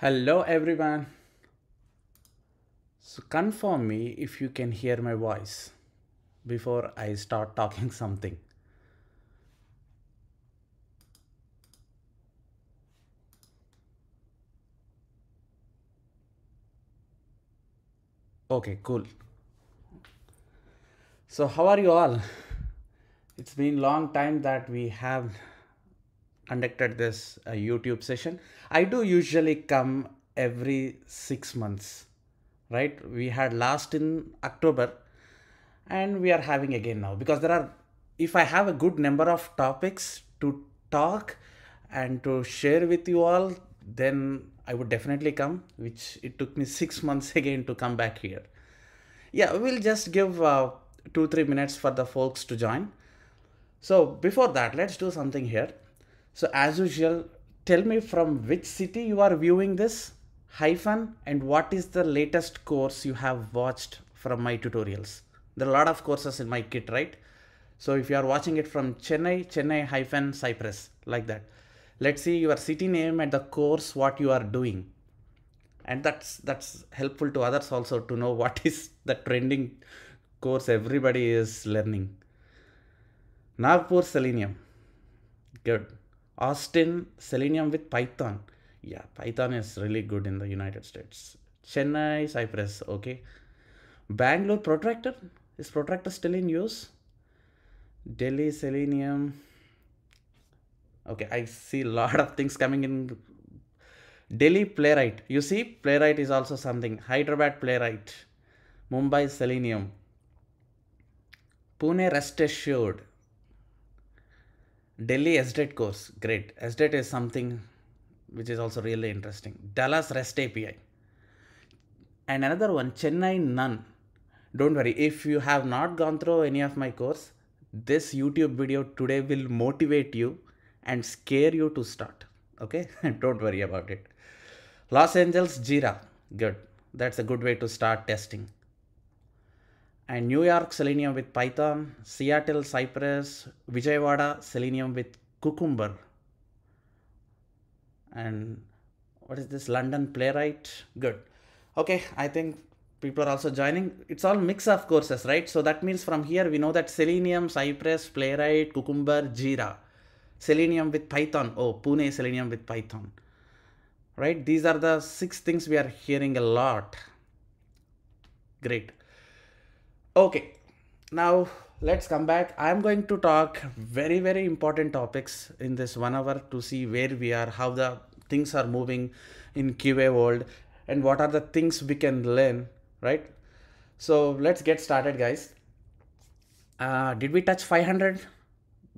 Hello everyone. So confirm me if you can hear my voice before I start talking something. Okay, cool. So how are you all? It's been long time that we have conducted this uh, YouTube session. I do usually come every 6 months, right? We had last in October and we are having again now because there are if i have a good number of topics to talk and to share with you all then i would definitely come which it took me 6 months again to come back here yeah we'll just give uh, 2 3 minutes for the folks to join so before that let's do something here so as usual tell me from which city you are viewing this hyphen and what is the latest course you have watched from my tutorials? There are a lot of courses in my kit right? So if you are watching it from chennai chennai hyphen cypress like that. Let's see your city name and the course what you are doing. And that's that's helpful to others also to know what is the trending course everybody is learning. Nagpur selenium. Good austin selenium with python. Yeah python is really good in the united states. Chennai cypress okay. Bangalore protractor is protractor still in use? Delhi selenium. Okay i see a lot of things coming in. Delhi playwright you see playwright is also something. Hyderabad playwright mumbai selenium. Pune rest assured delhi sdet course great. Sdet is something which is also really interesting. Dallas rest api and another one chennai none. Don't worry if you have not gone through any of my course this youtube video today will motivate you and scare you to start. Okay? Don't worry about it. Los angeles jira. Good. That's a good way to start testing and new york selenium with python. Seattle cypress. Vijayawada selenium with cucumber. And what is this? London playwright? Good. Okay i think people are also joining. It's all mix of courses right? So that means from here we know that selenium cypress playwright cucumber jira. Selenium with python. Oh pune selenium with python. Right? These are the six things we are hearing a lot. Great okay. Now let's come back. I'm going to talk very very important topics in this one hour to see where we are how the things are moving in qa world and what are the things we can learn right? So let's get started guys. Uh, did we touch 500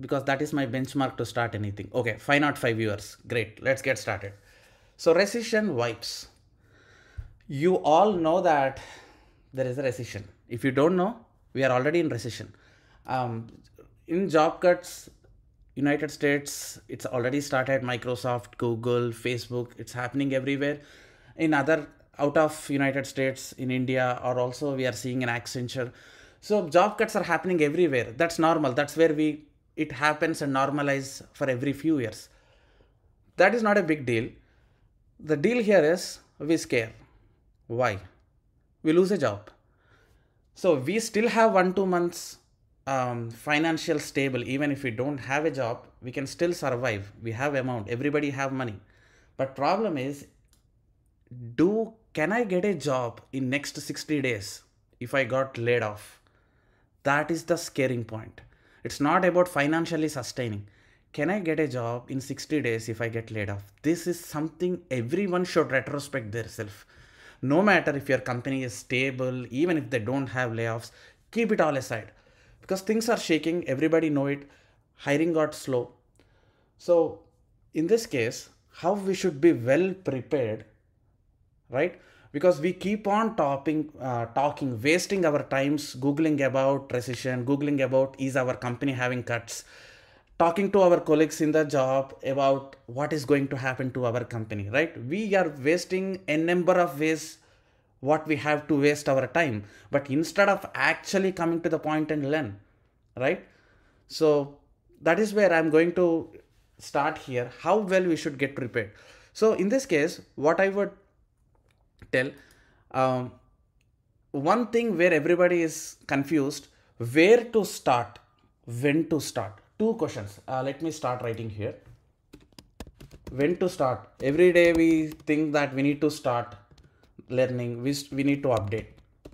because that is my benchmark to start anything. Okay 505 viewers great. Let's get started. So recession wipes. you all know that there is a recession if you don't know we are already in recession. Um, in job cuts united states it's already started microsoft google facebook it's happening everywhere. In other out of united states in india or also we are seeing an accenture. So job cuts are happening everywhere. That's normal. That's where we it happens and normalize for every few years. That is not a big deal. The deal here is we scare. Why? We lose a job so we still have one two months um, financial stable. Even if we don't have a job we can still survive. We have amount. Everybody have money. But problem is do can i get a job in next 60 days if i got laid off? That is the scaring point. It's not about financially sustaining. Can i get a job in 60 days if i get laid off? This is something everyone should retrospect themselves no matter if your company is stable even if they don't have layoffs keep it all aside. Because things are shaking everybody know it hiring got slow. So in this case how we should be well prepared right? Because we keep on talking uh, talking wasting our times googling about recession googling about is our company having cuts talking to our colleagues in the job about what is going to happen to our company right? We are wasting a number of ways what we have to waste our time. But instead of actually coming to the point and learn right? So that is where i'm going to start here how well we should get prepared. So in this case, what I would tell, um, one thing where everybody is confused, where to start, when to start. Two questions. Uh, let me start writing here. When to start? Every day we think that we need to start learning, we, we need to update.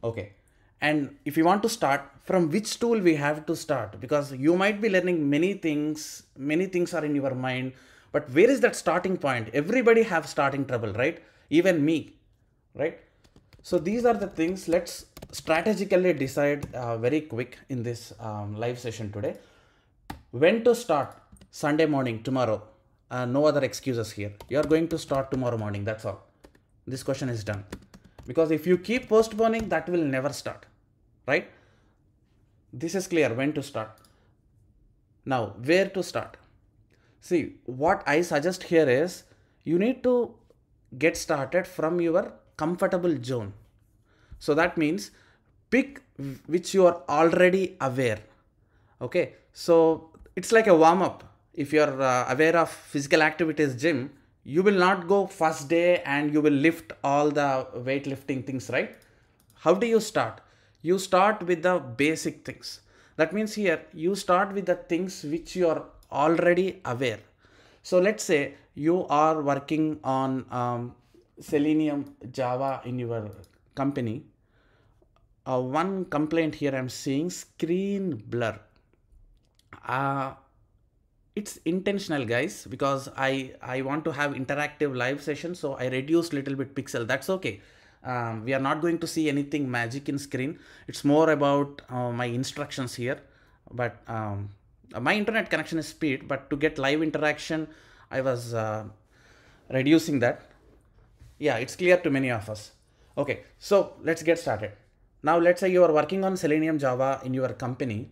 Okay. And if you want to start, from which tool we have to start? Because you might be learning many things, many things are in your mind, but where is that starting point? Everybody have starting trouble, right? Even me, right? So these are the things. Let's strategically decide uh, very quick in this um, live session today. When to start? Sunday morning, tomorrow. Uh, no other excuses here. You are going to start tomorrow morning. That's all. This question is done. Because if you keep postponing, that will never start, right? This is clear when to start. Now, where to start? See, what I suggest here is you need to get started from your comfortable zone. So that means pick which you are already aware. Okay, so it's like a warm up. If you're uh, aware of physical activities, gym, you will not go first day and you will lift all the weightlifting things, right? How do you start? You start with the basic things. That means here you start with the things which you are already aware. So let's say you are working on um, Selenium Java in your company. Uh, one complaint here I'm seeing screen blur. Uh, it's intentional guys because I, I want to have interactive live session so I reduced little bit pixel. That's okay. Um, we are not going to see anything magic in screen. It's more about uh, my instructions here. But um, my internet connection is speed but to get live interaction I was uh, reducing that yeah it's clear to many of us okay so let's get started now let's say you are working on selenium java in your company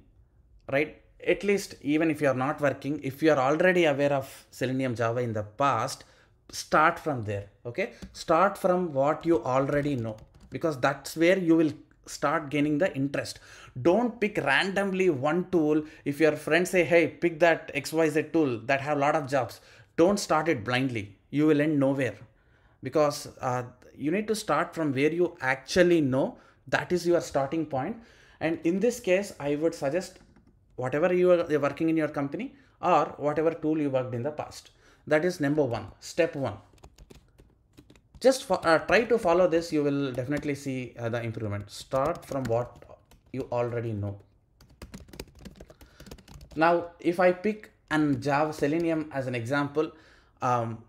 right at least even if you are not working if you are already aware of selenium java in the past start from there okay? Start from what you already know because that's where you will start gaining the interest. Don't pick randomly one tool. If your friends say hey pick that xyz tool that have a lot of jobs don't start it blindly. You will end nowhere because uh, you need to start from where you actually know. That is your starting point. And in this case i would suggest whatever you are working in your company or whatever tool you worked in the past. That is number one. Step one. Just for, uh, try to follow this. You will definitely see uh, the improvement. Start from what you already know. Now if i pick an java selenium as an example um,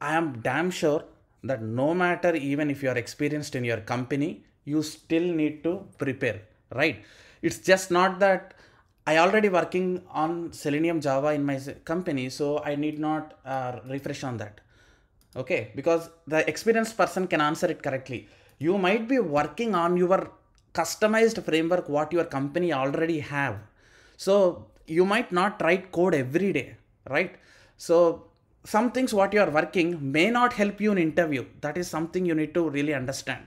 i am damn sure that no matter even if you are experienced in your company you still need to prepare right? It's just not that i already working on selenium java in my company so i need not uh, refresh on that. Okay because the experienced person can answer it correctly. You might be working on your customized framework what your company already have. So you might not write code every day right? So some things what you are working may not help you in interview. That is something you need to really understand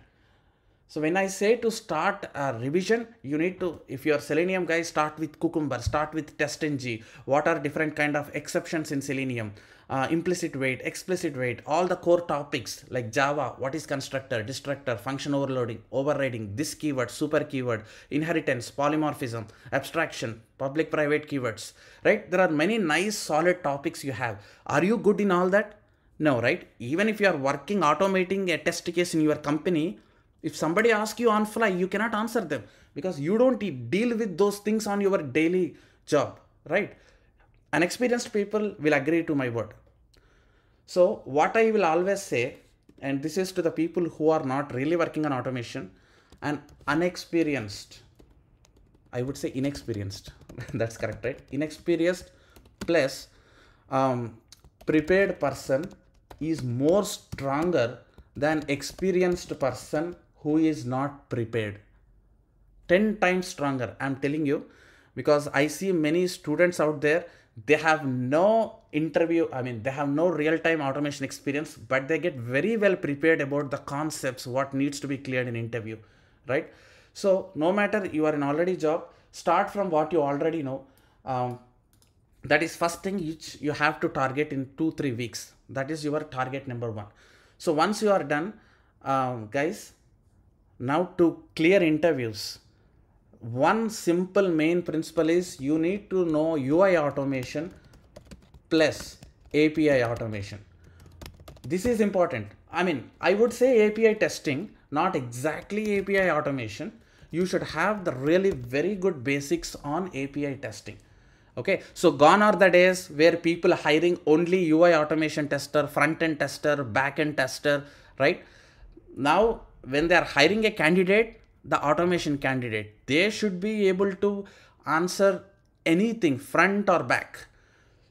so when I say to start a revision, you need to, if you're Selenium guys, start with Cucumber, start with TestNG. What are different kind of exceptions in Selenium? Uh, implicit wait, explicit wait, all the core topics like Java, what is constructor, destructor, function overloading, overriding, this keyword, super keyword, inheritance, polymorphism, abstraction, public private keywords, right? There are many nice solid topics you have. Are you good in all that? No, right? Even if you are working automating a test case in your company, if somebody asks you on fly, you cannot answer them because you don't deal with those things on your daily job, right? Unexperienced people will agree to my word. So what I will always say, and this is to the people who are not really working on automation and unexperienced, I would say inexperienced. That's correct, right? Inexperienced plus um, prepared person is more stronger than experienced person who is not prepared. 10 times stronger i'm telling you because i see many students out there they have no interview i mean they have no real time automation experience but they get very well prepared about the concepts what needs to be cleared in interview right? So no matter you are in already job start from what you already know. Um, that is first thing which you have to target in two three weeks. That is your target number one. So once you are done, um, guys, now to clear interviews, one simple main principle is you need to know UI automation plus API automation. This is important. I mean, I would say API testing, not exactly API automation. You should have the really very good basics on API testing. Okay, so gone are the days where people hiring only UI automation tester, front end tester, back end tester, right? Now, when they are hiring a candidate, the automation candidate, they should be able to answer anything front or back.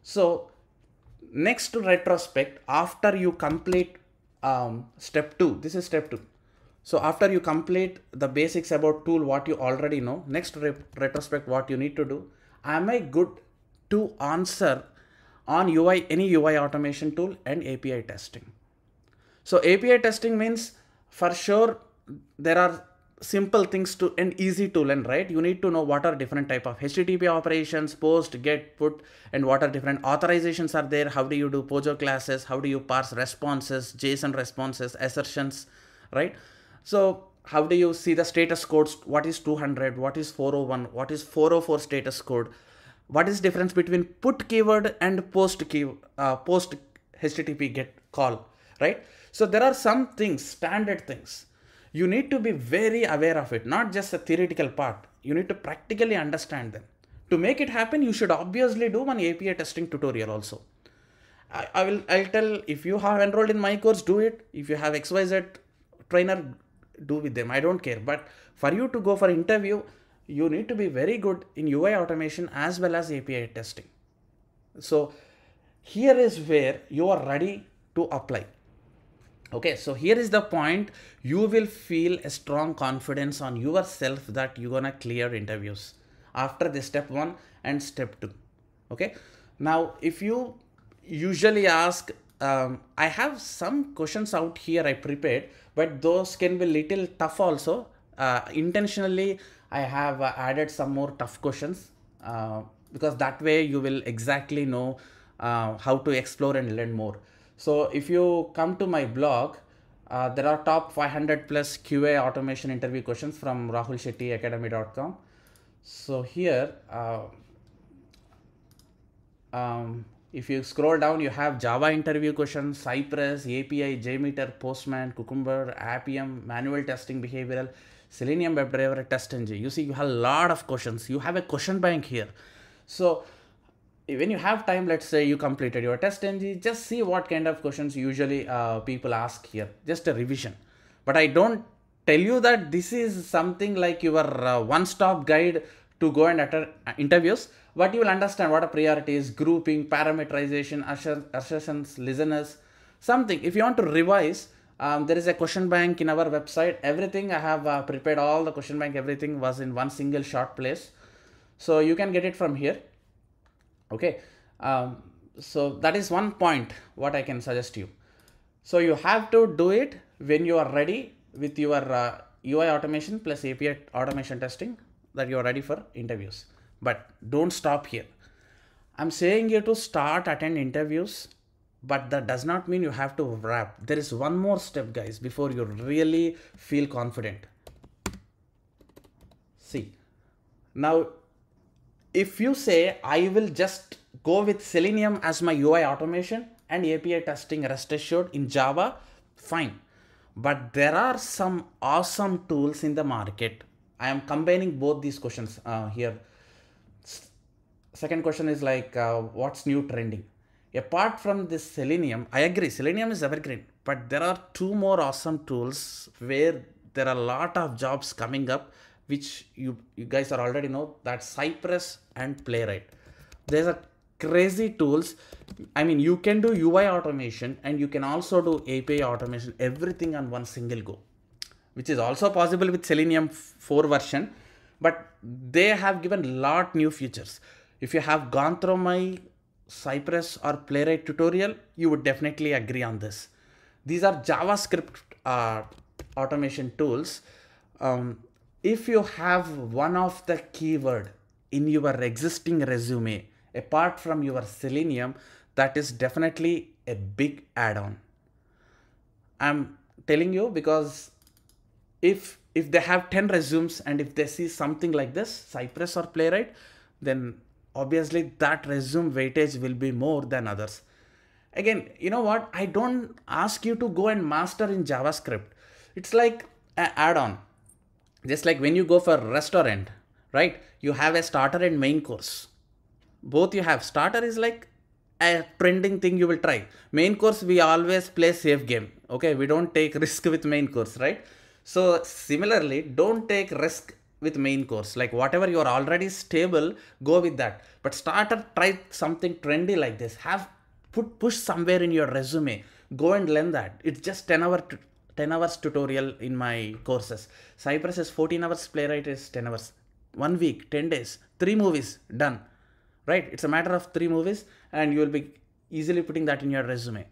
So next to retrospect, after you complete um, step two, this is step two. So after you complete the basics about tool, what you already know, next re retrospect, what you need to do, am I good to answer on UI, any UI automation tool and API testing. So API testing means for sure there are simple things to and easy to learn right? You need to know what are different type of http operations post get put and what are different authorizations are there how do you do pojo classes how do you parse responses json responses assertions right? So how do you see the status codes? What is 200 what is 401 what is 404 status code? What is difference between put keyword and post key uh, post http get call right so there are some things standard things you need to be very aware of it, not just a theoretical part. You need to practically understand them. To make it happen, you should obviously do one API testing tutorial also. I, I will I'll tell if you have enrolled in my course, do it. If you have XYZ trainer, do with them. I don't care. But for you to go for interview, you need to be very good in UI automation as well as API testing. So here is where you are ready to apply okay so here is the point. You will feel a strong confidence on yourself that you're gonna clear interviews after the step one and step two. Okay now if you usually ask um, i have some questions out here i prepared but those can be little tough also. Uh, intentionally i have uh, added some more tough questions uh, because that way you will exactly know uh, how to explore and learn more so if you come to my blog, uh, there are top 500 plus QA automation interview questions from rahulshettyacademy.com. So here, uh, um, if you scroll down, you have Java interview questions, Cypress, API, JMeter, Postman, Cucumber, Appium, manual testing, behavioral, Selenium WebDriver, TestNG. You see, you have a lot of questions. You have a question bank here. So when you have time let's say you completed your TestNG just see what kind of questions usually uh, people ask here. Just a revision. But i don't tell you that this is something like your uh, one-stop guide to go and attend uh, interviews but you will understand what a priority is grouping parameterization assertions listeners something. If you want to revise um, there is a question bank in our website. Everything i have uh, prepared all the question bank everything was in one single short place. So you can get it from here okay um, so that is one point what i can suggest you. So you have to do it when you are ready with your uh, ui automation plus api automation testing that you are ready for interviews. But don't stop here. I'm saying you to start attend interviews but that does not mean you have to wrap. There is one more step guys before you really feel confident. See now if you say I will just go with Selenium as my UI automation and API testing rest assured in Java, fine. But there are some awesome tools in the market. I am combining both these questions uh, here. Second question is like, uh, what's new trending? Apart from this Selenium, I agree, Selenium is evergreen, but there are two more awesome tools where there are a lot of jobs coming up which you, you guys are already know that Cypress and Playwright. There's a crazy tools. I mean, you can do UI automation and you can also do API automation, everything on one single go, which is also possible with Selenium 4 version, but they have given a lot new features. If you have gone through my Cypress or Playwright tutorial, you would definitely agree on this. These are JavaScript uh, automation tools. Um, if you have one of the keyword in your existing resume apart from your selenium that is definitely a big add-on. I'm telling you because if if they have 10 resumes and if they see something like this cypress or playwright then obviously that resume weightage will be more than others. Again you know what? I don't ask you to go and master in javascript. It's like an add-on just like when you go for restaurant right you have a starter and main course. Both you have. Starter is like a trending thing you will try. Main course we always play safe game okay? We don't take risk with main course right? So similarly don't take risk with main course. Like whatever you are already stable go with that. But starter try something trendy like this. Have put push somewhere in your resume. Go and learn that. It's just 10 hour 10 hours tutorial in my courses. Cypress is 14 hours playwright is 10 hours. One week 10 days three movies done. Right? It's a matter of three movies and you will be easily putting that in your resume.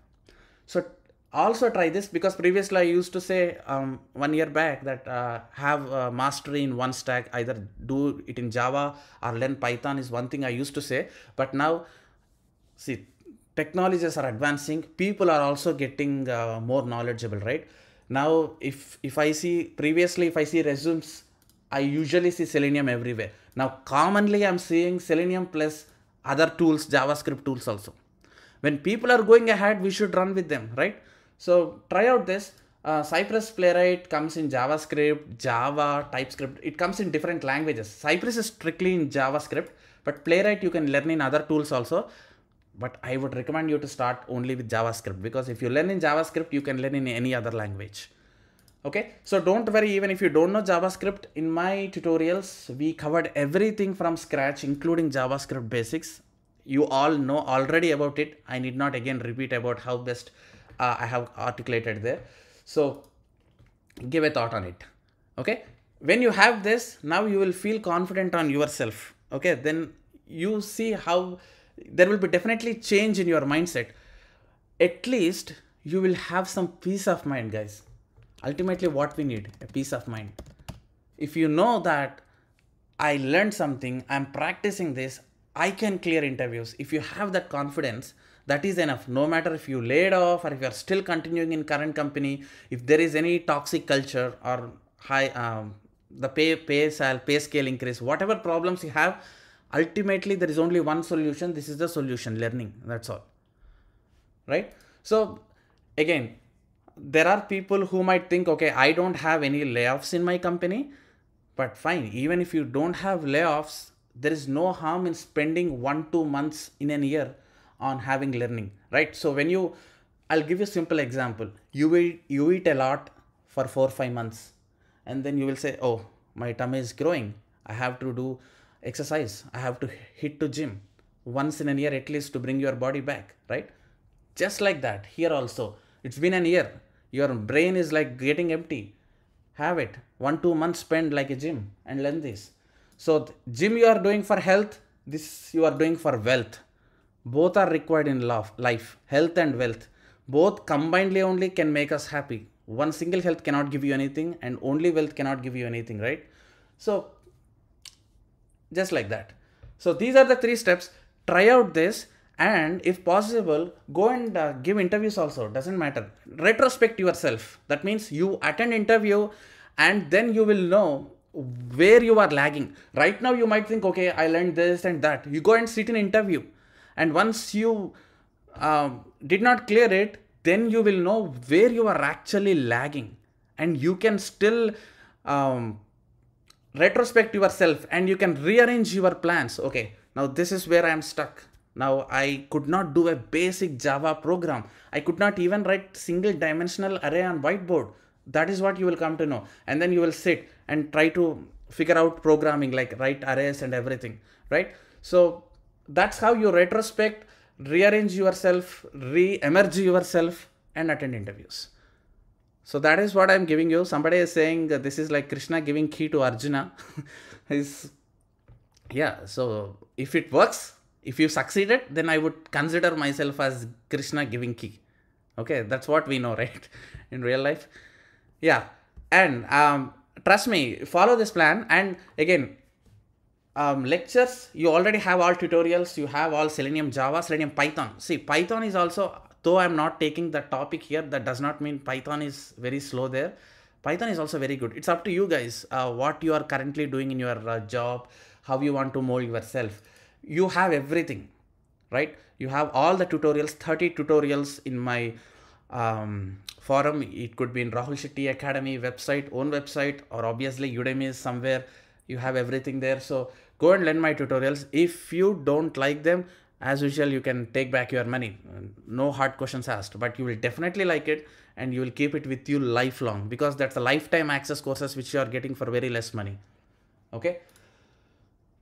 So also try this because previously i used to say um, one year back that uh, have mastery in one stack either do it in java or learn python is one thing i used to say. But now see technologies are advancing. People are also getting uh, more knowledgeable right now if if i see previously if i see resumes i usually see selenium everywhere now commonly i'm seeing selenium plus other tools javascript tools also when people are going ahead we should run with them right so try out this. Uh, Cypress Playwright comes in JavaScript, Java, TypeScript. It comes in different languages. Cypress is strictly in JavaScript, but Playwright you can learn in other tools also. But I would recommend you to start only with JavaScript because if you learn in JavaScript, you can learn in any other language. Okay, so don't worry even if you don't know JavaScript. In my tutorials, we covered everything from scratch, including JavaScript basics. You all know already about it. I need not again repeat about how best uh, I have articulated there. So give a thought on it. Okay. When you have this, now you will feel confident on yourself. Okay. Then you see how there will be definitely change in your mindset. At least you will have some peace of mind, guys. Ultimately, what we need a peace of mind. If you know that I learned something, I'm practicing this, I can clear interviews. If you have that confidence, that is enough no matter if you laid off or if you are still continuing in current company if there is any toxic culture or high um, the pay pay sal pay scale increase whatever problems you have ultimately there is only one solution. This is the solution learning. That's all. Right? So again there are people who might think okay i don't have any layoffs in my company. But fine even if you don't have layoffs there is no harm in spending one two months in a year on having learning, right? So when you, I'll give you a simple example. You eat, you eat a lot for four five months, and then you will say, oh, my tummy is growing. I have to do exercise. I have to hit to gym once in a year at least to bring your body back, right? Just like that, here also, it's been an year. Your brain is like getting empty. Have it. One, two months spend like a gym and learn this. So, gym you are doing for health, this you are doing for wealth both are required in life health and wealth both combinedly only can make us happy one single health cannot give you anything and only wealth cannot give you anything right so just like that. So these are the three steps. Try out this and if possible go and uh, give interviews also. Doesn't matter. Retrospect yourself. That means you attend interview and then you will know where you are lagging. Right now you might think okay i learned this and that. You go and sit in interview and once you um, did not clear it then you will know where you are actually lagging and you can still um, retrospect yourself and you can rearrange your plans. Okay now this is where i am stuck. Now i could not do a basic java program. I could not even write single dimensional array on whiteboard. That is what you will come to know. And then you will sit and try to figure out programming like write arrays and everything right? So that's how you retrospect, rearrange yourself, re-emerge yourself and attend interviews. So that is what I'm giving you. Somebody is saying this is like Krishna giving key to Arjuna. is yeah, so if it works, if you succeeded, then I would consider myself as Krishna giving key. Okay, that's what we know, right? In real life. Yeah. And um, trust me, follow this plan. And again, um, lectures, you already have all tutorials, you have all Selenium Java, Selenium Python. See, Python is also, though I'm not taking the topic here, that does not mean Python is very slow there. Python is also very good. It's up to you guys, uh, what you are currently doing in your uh, job, how you want to mold yourself. You have everything, right? You have all the tutorials, 30 tutorials in my um, forum. It could be in Rahul Shetty Academy website, own website, or obviously Udemy is somewhere. You have everything there. So go and learn my tutorials. If you don't like them, as usual, you can take back your money. No hard questions asked, but you will definitely like it and you will keep it with you lifelong because that's a lifetime access courses which you are getting for very less money. Okay.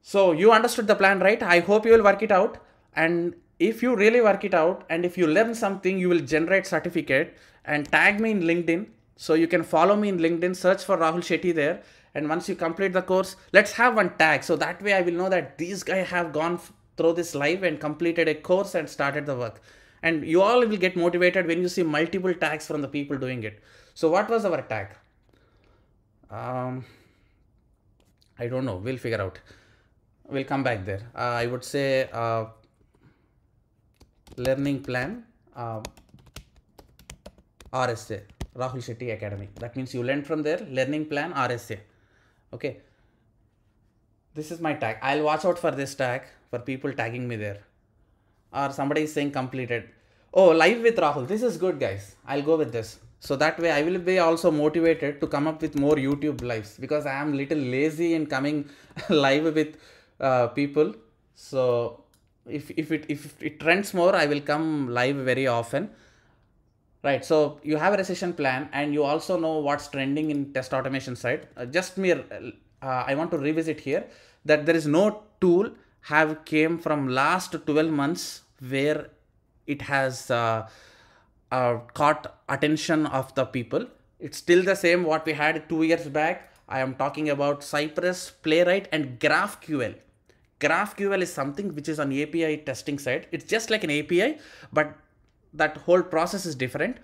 So you understood the plan, right? I hope you will work it out. And if you really work it out and if you learn something, you will generate certificate and tag me in LinkedIn. So you can follow me in LinkedIn, search for Rahul Shetty there. And once you complete the course, let's have one tag. So that way I will know that these guys have gone through this live and completed a course and started the work. And you all will get motivated when you see multiple tags from the people doing it. So what was our tag? Um, I don't know. We'll figure out. We'll come back there. Uh, I would say uh, learning plan uh, RSA, Rahul Shetty Academy. That means you learn from there, learning plan RSA. Okay. This is my tag. I'll watch out for this tag for people tagging me there. Or somebody is saying completed. Oh, live with Rahul. This is good, guys. I'll go with this. So that way I will be also motivated to come up with more YouTube lives because I am little lazy in coming live with uh, people. So if, if it if it trends more, I will come live very often. Right. So you have a recession plan and you also know what's trending in test automation side. Uh, just mere, uh, I want to revisit here that there is no tool have came from last 12 months where it has uh, uh, caught attention of the people. It's still the same what we had two years back. I am talking about Cypress, Playwright and GraphQL. GraphQL is something which is on API testing side. It's just like an API, but that whole process is different.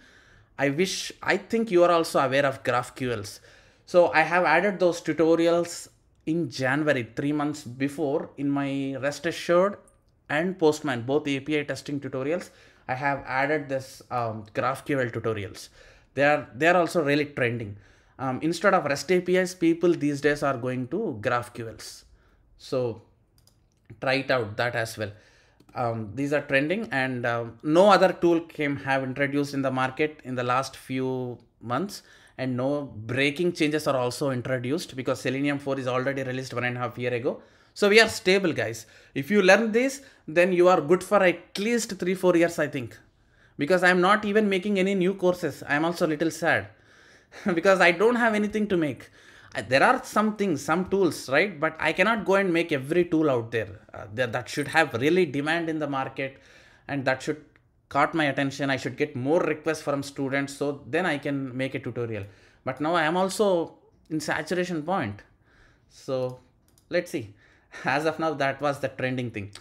I wish, I think you are also aware of GraphQLs. So I have added those tutorials in January, three months before in my Rest Assured and Postman, both API testing tutorials. I have added this um, GraphQL tutorials. They are, they are also really trending. Um, instead of REST APIs, people these days are going to GraphQLs. So try it out that as well um, these are trending and uh, no other tool came have introduced in the market in the last few months and no breaking changes are also introduced because selenium 4 is already released one and a half year ago. So we are stable guys. If you learn this then you are good for at least three four years i think. Because i'm not even making any new courses. I'm also a little sad. Because i don't have anything to make. There are some things, some tools, right? But I cannot go and make every tool out there. Uh, that, that should have really demand in the market and that should caught my attention. I should get more requests from students so then I can make a tutorial. But now I am also in saturation point. So let's see. As of now, that was the trending thing.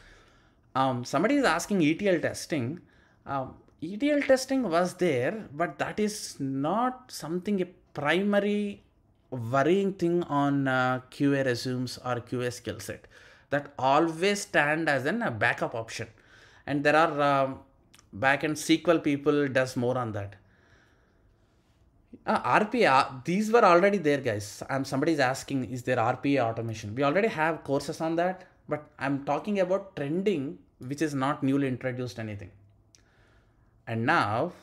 Um, somebody is asking ETL testing. Um, ETL testing was there, but that is not something a primary worrying thing on uh, QA resumes or QA skill set that always stand as an, a backup option. And there are um, backend SQL people does more on that. Uh, RPA, uh, these were already there, guys. I'm somebody's asking, is there RPA automation? We already have courses on that, but I'm talking about trending, which is not newly introduced anything. And now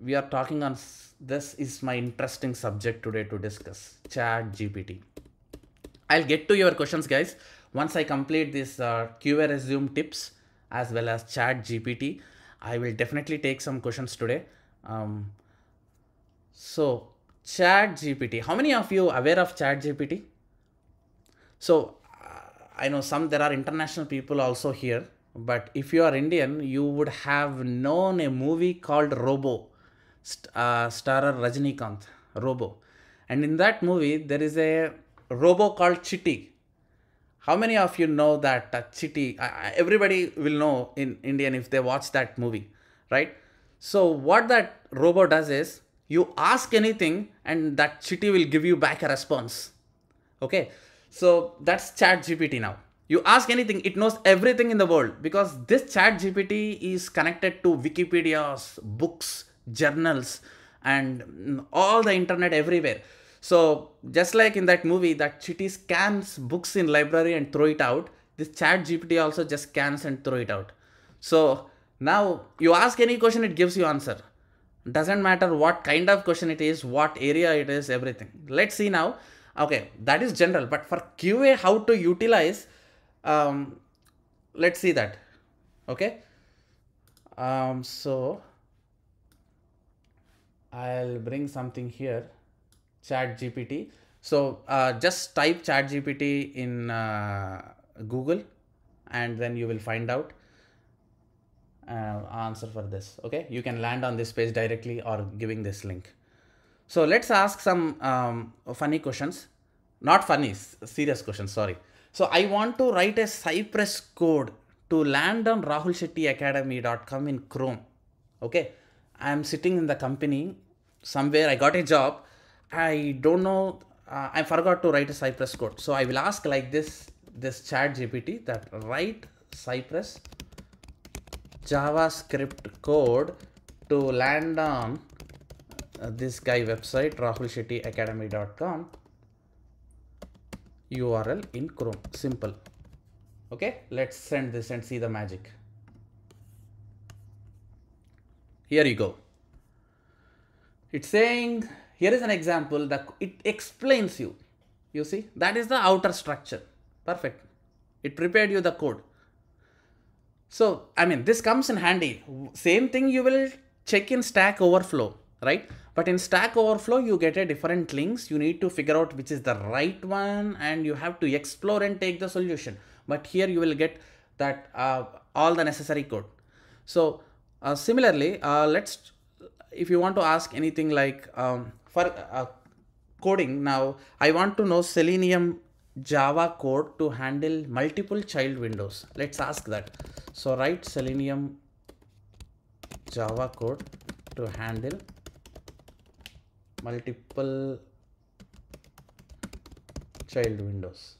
we are talking on this is my interesting subject today to discuss chat gpt i'll get to your questions guys once i complete this uh, qa resume tips as well as chat gpt i will definitely take some questions today um, so chat gpt how many of you aware of chat gpt so i know some there are international people also here but if you are indian you would have known a movie called robo st uh, Robo. And in that movie, there is a robo called Chitty. How many of you know that Chitty? Uh, everybody will know in Indian if they watch that movie, right? So what that robo does is you ask anything and that Chitty will give you back a response. Okay. So that's Chat GPT now. You ask anything, it knows everything in the world because this Chat GPT is connected to Wikipedia's books, journals, and all the internet everywhere. So just like in that movie, that Chitty scans books in library and throw it out. This Chat GPT also just scans and throw it out. So now you ask any question, it gives you answer. Doesn't matter what kind of question it is, what area it is, everything. Let's see now. Okay, that is general, but for QA, how to utilize, um, let's see that. Okay. Um, so I'll bring something here, Chat GPT. So uh, just type Chat GPT in uh, Google, and then you will find out uh, answer for this okay? You can land on this page directly or giving this link. So let's ask some um, funny questions. Not funny serious questions sorry. So i want to write a cypress code to land on rahulshettyacademy.com in chrome okay? I am sitting in the company. Somewhere i got a job i don't know uh, i forgot to write a cypress code so i will ask like this this chat gpt that write cypress JavaScript code to land on uh, this guy website rahulshettyacademy.com URL in Chrome. Simple. Okay, let's send this and see the magic. Here you go. It's saying, here is an example that it explains you. You see, that is the outer structure. Perfect. It prepared you the code. So, I mean, this comes in handy. Same thing you will check in Stack Overflow, right? But in Stack Overflow, you get a different links. You need to figure out which is the right one and you have to explore and take the solution. But here you will get that uh, all the necessary code. So uh, similarly, uh, let's, if you want to ask anything like um, for uh, coding now, I want to know Selenium Java code to handle multiple child windows. Let's ask that. So write Selenium Java code to handle multiple child windows.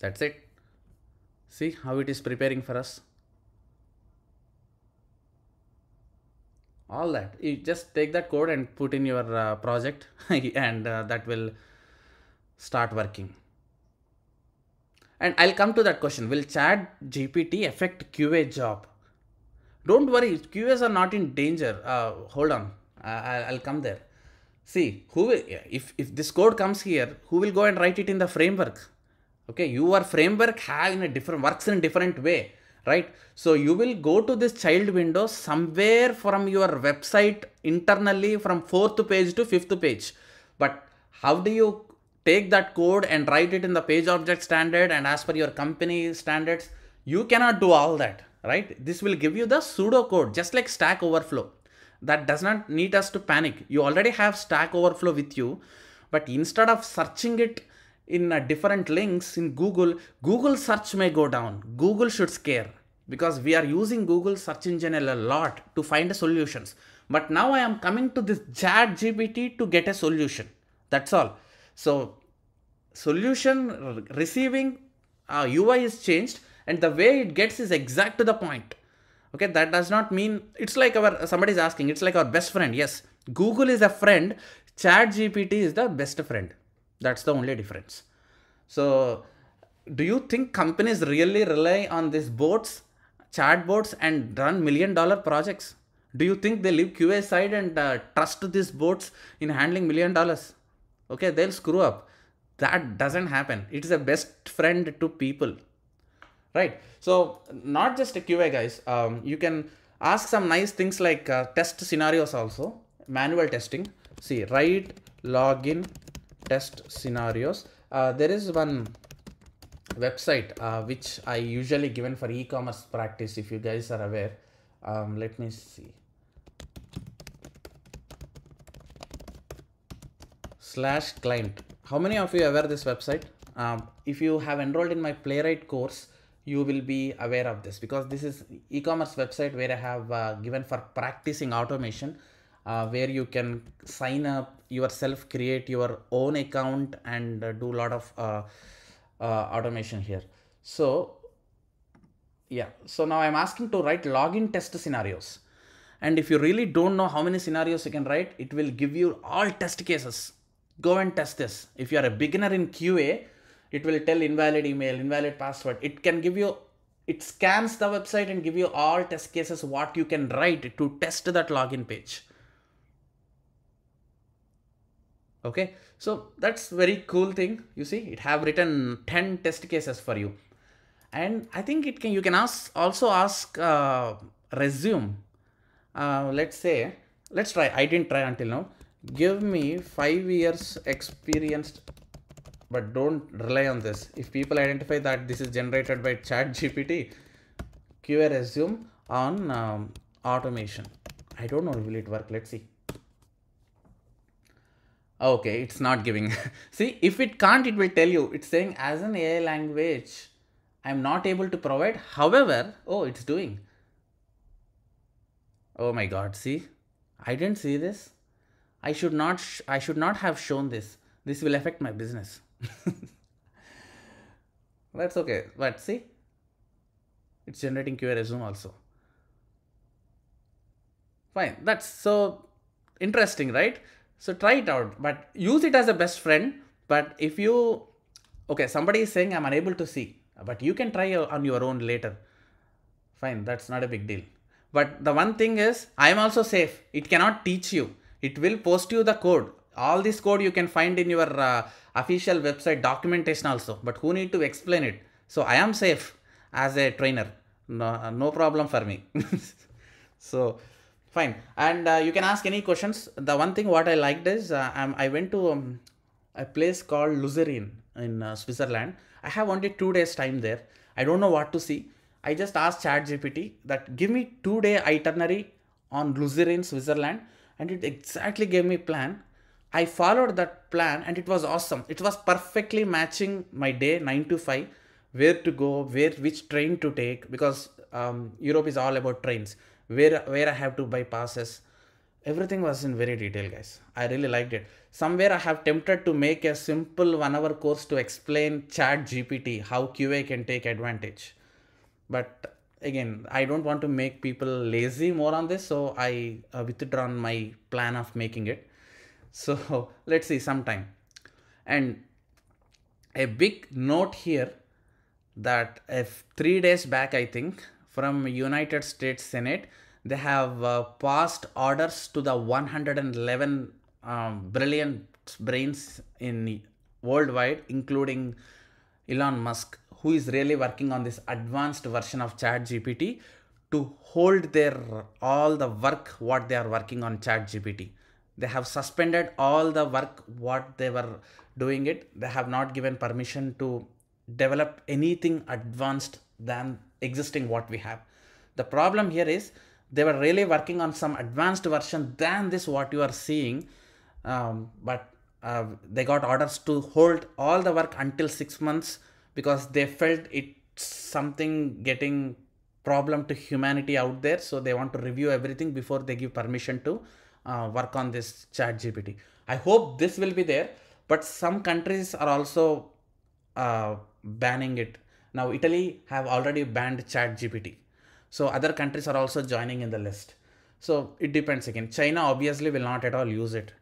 That's it. See how it is preparing for us. All that. You just take that code and put in your uh, project and uh, that will start working. And i'll come to that question. Will chat gpt affect qa job? Don't worry. Qas are not in danger. Uh, hold on. I'll come there. See who will, if if this code comes here who will go and write it in the framework? Okay your framework have in a different works in a different way right? So you will go to this child window somewhere from your website internally from fourth page to fifth page. But how do you take that code and write it in the page object standard and as per your company standards? You cannot do all that right? This will give you the pseudo code just like stack overflow. That does not need us to panic. You already have stack overflow with you but instead of searching it in uh, different links in Google, Google search may go down. Google should scare because we are using Google search engine a lot to find solutions. But now I am coming to this chat GPT to get a solution. That's all. So solution receiving uh, UI is changed and the way it gets is exact to the point. Okay, that does not mean it's like our somebody is asking, it's like our best friend. Yes, Google is a friend, Chat GPT is the best friend. That's the only difference. So, do you think companies really rely on these bots, chatbots, and run million dollar projects? Do you think they leave QA side and uh, trust these bots in handling million dollars? Okay, they'll screw up. That doesn't happen. It is a best friend to people, right? So, not just a QA guys. Um, you can ask some nice things like uh, test scenarios also, manual testing. See, write login test scenarios. Uh, there is one website uh, which I usually given for e-commerce practice if you guys are aware. Um, let me see. Slash client. How many of you aware this website? Um, if you have enrolled in my playwright course, you will be aware of this because this is e-commerce website where I have uh, given for practicing automation uh, where you can sign up yourself create your own account and uh, do a lot of uh, uh, automation here. So yeah. So now i'm asking to write login test scenarios. And if you really don't know how many scenarios you can write it will give you all test cases. Go and test this. If you are a beginner in qa it will tell invalid email invalid password. It can give you it scans the website and give you all test cases what you can write to test that login page okay? So that's very cool thing. You see it have written 10 test cases for you. And i think it can you can ask also ask uh, resume. Uh, let's say let's try. I didn't try until now. Give me five years experienced but don't rely on this. If people identify that this is generated by chat gpt qa resume on um, automation. I don't know will it work? Let's see okay it's not giving. See if it can't it will tell you. It's saying as an ai language i'm not able to provide. However oh it's doing. Oh my god see? I didn't see this. I should not i should not have shown this. This will affect my business. That's okay. But see? It's generating qa resume also. Fine that's so interesting right so try it out, but use it as a best friend. But if you, okay, somebody is saying I'm unable to see, but you can try on your own later. Fine, that's not a big deal. But the one thing is, I'm also safe. It cannot teach you. It will post you the code. All this code you can find in your uh, official website documentation also. But who need to explain it? So I am safe as a trainer. No, no problem for me. so fine. And uh, you can ask any questions. The one thing what i liked is uh, i went to um, a place called Luzern in uh, switzerland. I have only two days time there. I don't know what to see. I just asked chat gpt that give me two day itinerary on Luzern switzerland. And it exactly gave me plan. I followed that plan and it was awesome. It was perfectly matching my day 9 to 5 where to go where which train to take because um, europe is all about trains where where I have to buy passes. Everything was in very detail, guys. I really liked it. Somewhere I have tempted to make a simple one hour course to explain chat GPT, how QA can take advantage. But again, I don't want to make people lazy more on this. So I uh, withdrawn my plan of making it. So let's see sometime. And a big note here that if three days back, I think from United States Senate. They have uh, passed orders to the 111 um, brilliant brains in worldwide, including Elon Musk, who is really working on this advanced version of Chat GPT to hold their all the work what they are working on Chat GPT. They have suspended all the work what they were doing it. They have not given permission to develop anything advanced than existing what we have. The problem here is they were really working on some advanced version than this what you are seeing, um, but uh, they got orders to hold all the work until six months because they felt it's something getting problem to humanity out there. So they want to review everything before they give permission to uh, work on this chat gpt i hope this will be there but some countries are also uh, banning it now Italy have already banned Chat GPT. So other countries are also joining in the list. So it depends again. China obviously will not at all use it,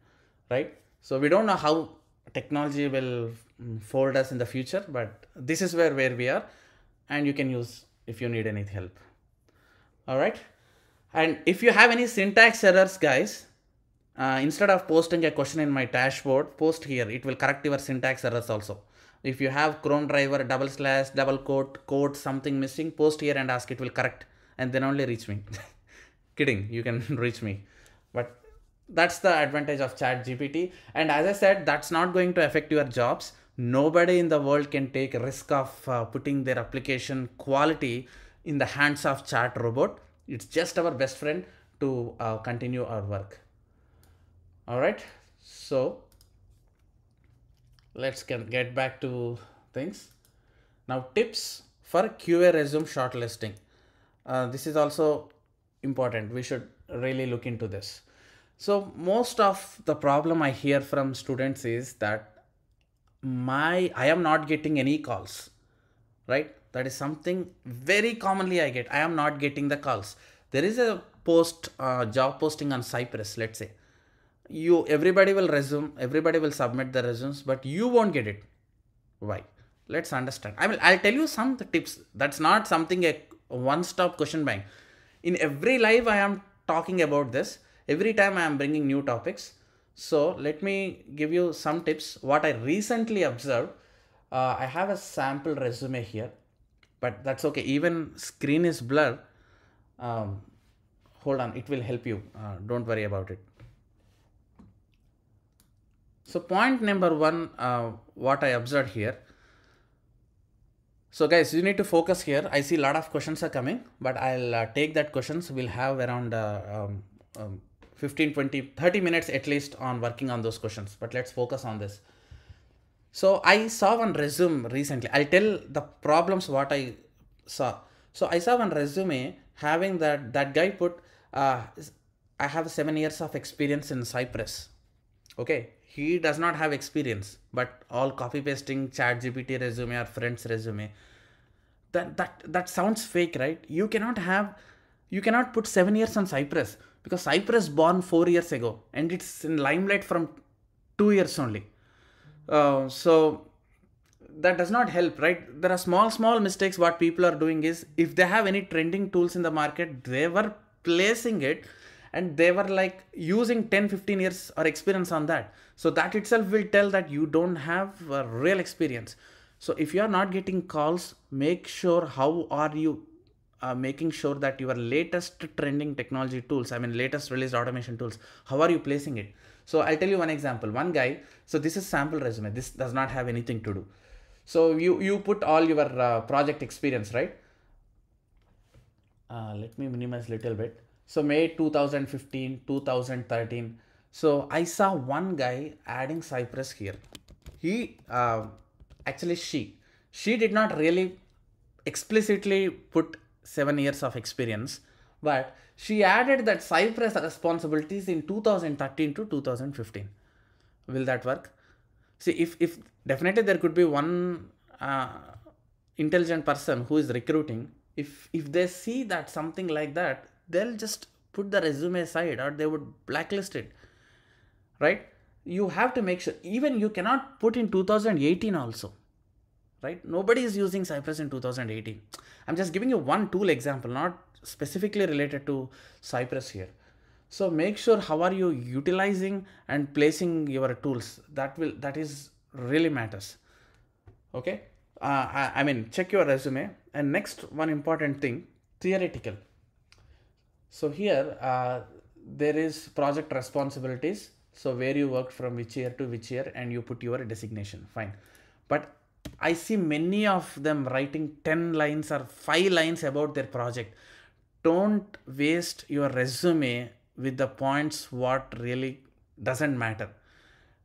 right? So we don't know how technology will mm, fold us in the future, but this is where, where we are and you can use if you need any help. All right. And if you have any syntax errors, guys, uh, instead of posting a question in my dashboard, post here. It will correct your syntax errors also if you have chrome driver double slash double quote quote something missing post here and ask it will correct. And then only reach me. Kidding you can reach me. But that's the advantage of chat gpt and as i said that's not going to affect your jobs. Nobody in the world can take risk of uh, putting their application quality in the hands of chat robot. It's just our best friend to uh, continue our work. All right? So let's get back to things. Now tips for QA resume shortlisting. Uh, this is also important. We should really look into this. So most of the problem I hear from students is that my I am not getting any calls, right? That is something very commonly I get. I am not getting the calls. There is a post uh, job posting on Cypress, let's say. You everybody will resume, everybody will submit the resumes, but you won't get it. Why? Let's understand. I will I'll tell you some tips. That's not something a one-stop question bank. In every live I am talking about this. Every time I am bringing new topics. So let me give you some tips. What I recently observed. Uh, I have a sample resume here but that's okay even screen is blur um, hold on it will help you uh, don't worry about it so point number one uh, what i observed here so guys you need to focus here i see a lot of questions are coming but i'll uh, take that questions we'll have around uh, um, um, 15 20 30 minutes at least on working on those questions but let's focus on this so I saw one resume recently. I'll tell the problems what I saw. So I saw one resume having that that guy put uh, I have seven years of experience in Cypress. Okay, he does not have experience, but all copy pasting chat GPT resume or friend's resume. That that that sounds fake, right? You cannot have you cannot put seven years on Cypress because Cypress born four years ago and it's in limelight from two years only uh, so that does not help right there are small small mistakes what people are doing is if they have any trending tools in the market they were placing it and they were like using 10 15 years or experience on that so that itself will tell that you don't have a real experience so if you are not getting calls make sure how are you uh, making sure that your latest trending technology tools i mean latest released automation tools how are you placing it so I'll tell you one example. One guy, so this is sample resume. This does not have anything to do. So you, you put all your uh, project experience, right? Uh, let me minimize little bit. So May 2015, 2013. So I saw one guy adding Cypress here. He, uh, actually she, she did not really explicitly put seven years of experience, but she added that Cypress responsibilities in 2013 to 2015. Will that work? See, if, if definitely there could be one uh, intelligent person who is recruiting, if, if they see that something like that, they'll just put the resume aside or they would blacklist it, right? You have to make sure, even you cannot put in 2018 also, right? Nobody is using Cypress in 2018. I'm just giving you one tool example, not specifically related to Cypress here. So make sure how are you utilizing and placing your tools. That will that is really matters. Okay. Uh, I, I mean check your resume and next one important thing theoretical. So here uh, there is project responsibilities. So where you worked from which year to which year and you put your designation fine. But I see many of them writing 10 lines or 5 lines about their project don't waste your resume with the points what really doesn't matter.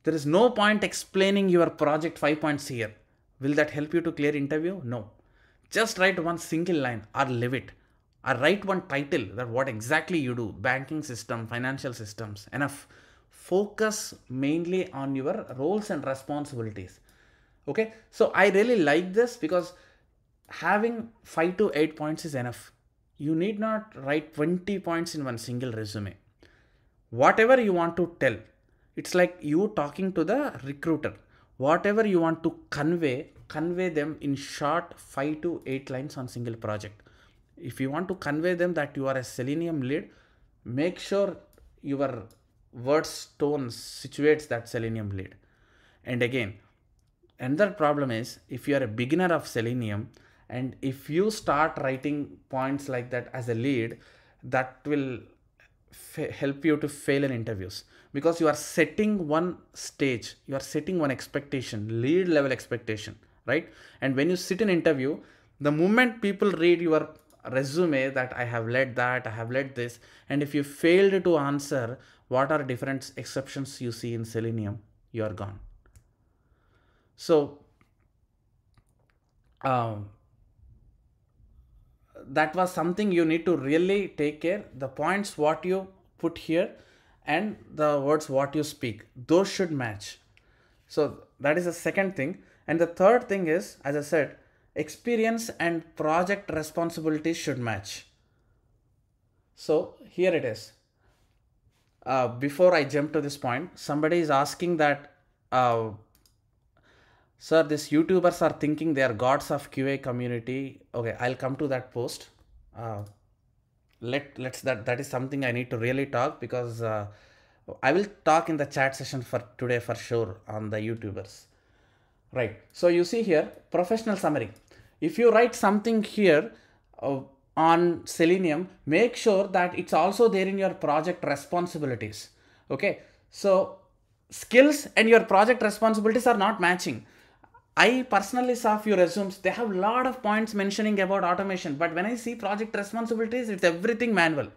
There is no point explaining your project five points here. Will that help you to clear interview? No. Just write one single line or leave it. Or write one title that what exactly you do. Banking system, financial systems. Enough. Focus mainly on your roles and responsibilities. Okay. So I really like this because having five to eight points is enough you need not write 20 points in one single resume. Whatever you want to tell, it's like you talking to the recruiter. Whatever you want to convey, convey them in short 5 to 8 lines on single project. If you want to convey them that you are a Selenium lead, make sure your words tone situates that Selenium lead. And again, another problem is if you are a beginner of Selenium, and if you start writing points like that as a lead that will help you to fail in interviews because you are setting one stage you are setting one expectation lead level expectation right and when you sit in interview the moment people read your resume that i have led that i have led this. And if you failed to answer what are different exceptions you see in selenium? You are gone. So um, that was something you need to really take care. The points what you put here and the words what you speak those should match. So that is the second thing. And the third thing is as i said experience and project responsibilities should match. So here it is. Uh, before i jump to this point somebody is asking that uh, sir these youtubers are thinking they are gods of qa community. Okay i'll come to that post. Uh, let let's that that is something i need to really talk because uh, i will talk in the chat session for today for sure on the youtubers. Right. So you see here professional summary if you write something here uh, on selenium make sure that it's also there in your project responsibilities okay so skills and your project responsibilities are not matching I personally saw few resumes. They have a lot of points mentioning about automation, but when I see project responsibilities, it's everything manual,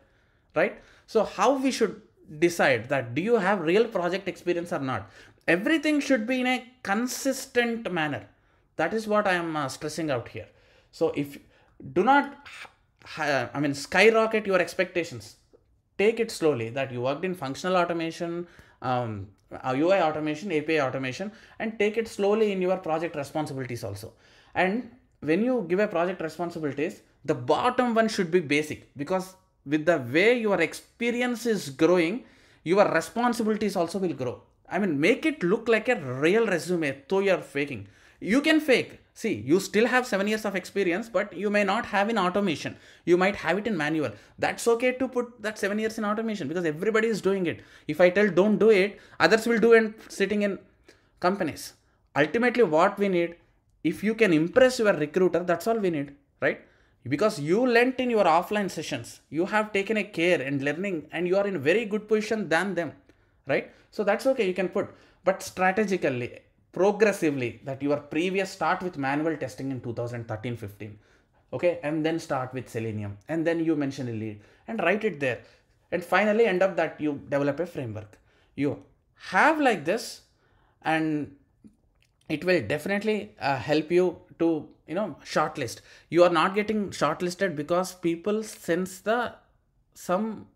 right? So how we should decide that do you have real project experience or not? Everything should be in a consistent manner. That is what I am uh, stressing out here. So if do not, I mean, skyrocket your expectations. Take it slowly. That you worked in functional automation, um, UI automation, API automation, and take it slowly in your project responsibilities also. And when you give a project responsibilities, the bottom one should be basic because with the way your experience is growing, your responsibilities also will grow. I mean, make it look like a real resume, though you're faking. You can fake, See, you still have seven years of experience, but you may not have in automation. You might have it in manual. That's okay to put that seven years in automation because everybody is doing it. If I tell don't do it, others will do it sitting in companies. Ultimately, what we need, if you can impress your recruiter, that's all we need, right? Because you lent in your offline sessions, you have taken a care and learning, and you are in very good position than them, right? So that's okay, you can put, but strategically, progressively that your previous start with manual testing in 2013 15 okay and then start with selenium and then you mention a lead and write it there and finally end up that you develop a framework. You have like this and it will definitely uh, help you to you know shortlist. You are not getting shortlisted because people sense the some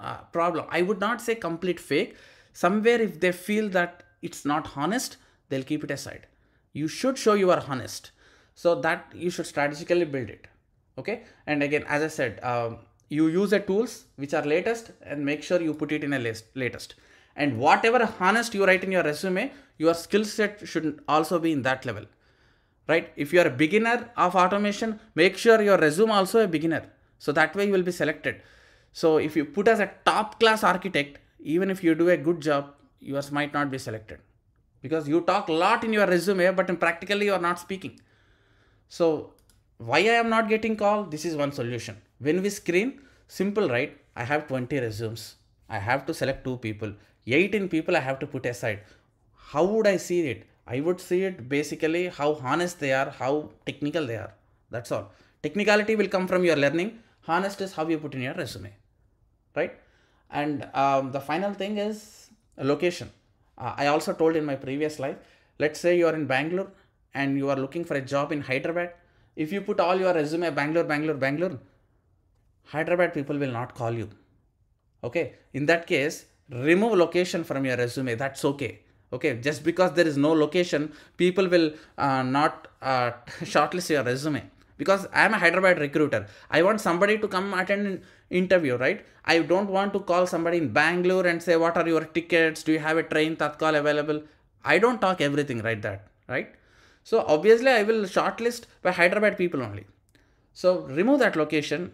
uh, problem. I would not say complete fake. Somewhere if they feel that it's not honest they'll keep it aside. You should show you are honest. So that you should strategically build it. Okay? And again as i said um, you use the tools which are latest and make sure you put it in a list latest. And whatever honest you write in your resume your skill set should also be in that level. Right? If you are a beginner of automation make sure your resume also a beginner. So that way you will be selected. So if you put as a top class architect even if you do a good job yours might not be selected because you talk a lot in your resume but practically you are not speaking. So why i am not getting call? This is one solution. When we screen simple right? I have 20 resumes. I have to select two people. 18 people i have to put aside. How would i see it? I would see it basically how honest they are how technical they are. That's all. Technicality will come from your learning. Honest is how you put in your resume. Right? And um, the final thing is location uh, I also told in my previous life, let's say you are in Bangalore and you are looking for a job in Hyderabad. If you put all your resume Bangalore, Bangalore, Bangalore, Hyderabad people will not call you. Okay. In that case, remove location from your resume. That's okay. Okay. Just because there is no location, people will uh, not uh, shortlist your resume because I am a Hyderabad recruiter. I want somebody to come attend interview, right? I don't want to call somebody in Bangalore and say, what are your tickets? Do you have a train Tatkal available? I don't talk everything right that, right? So obviously I will shortlist by Hyderabad people only. So remove that location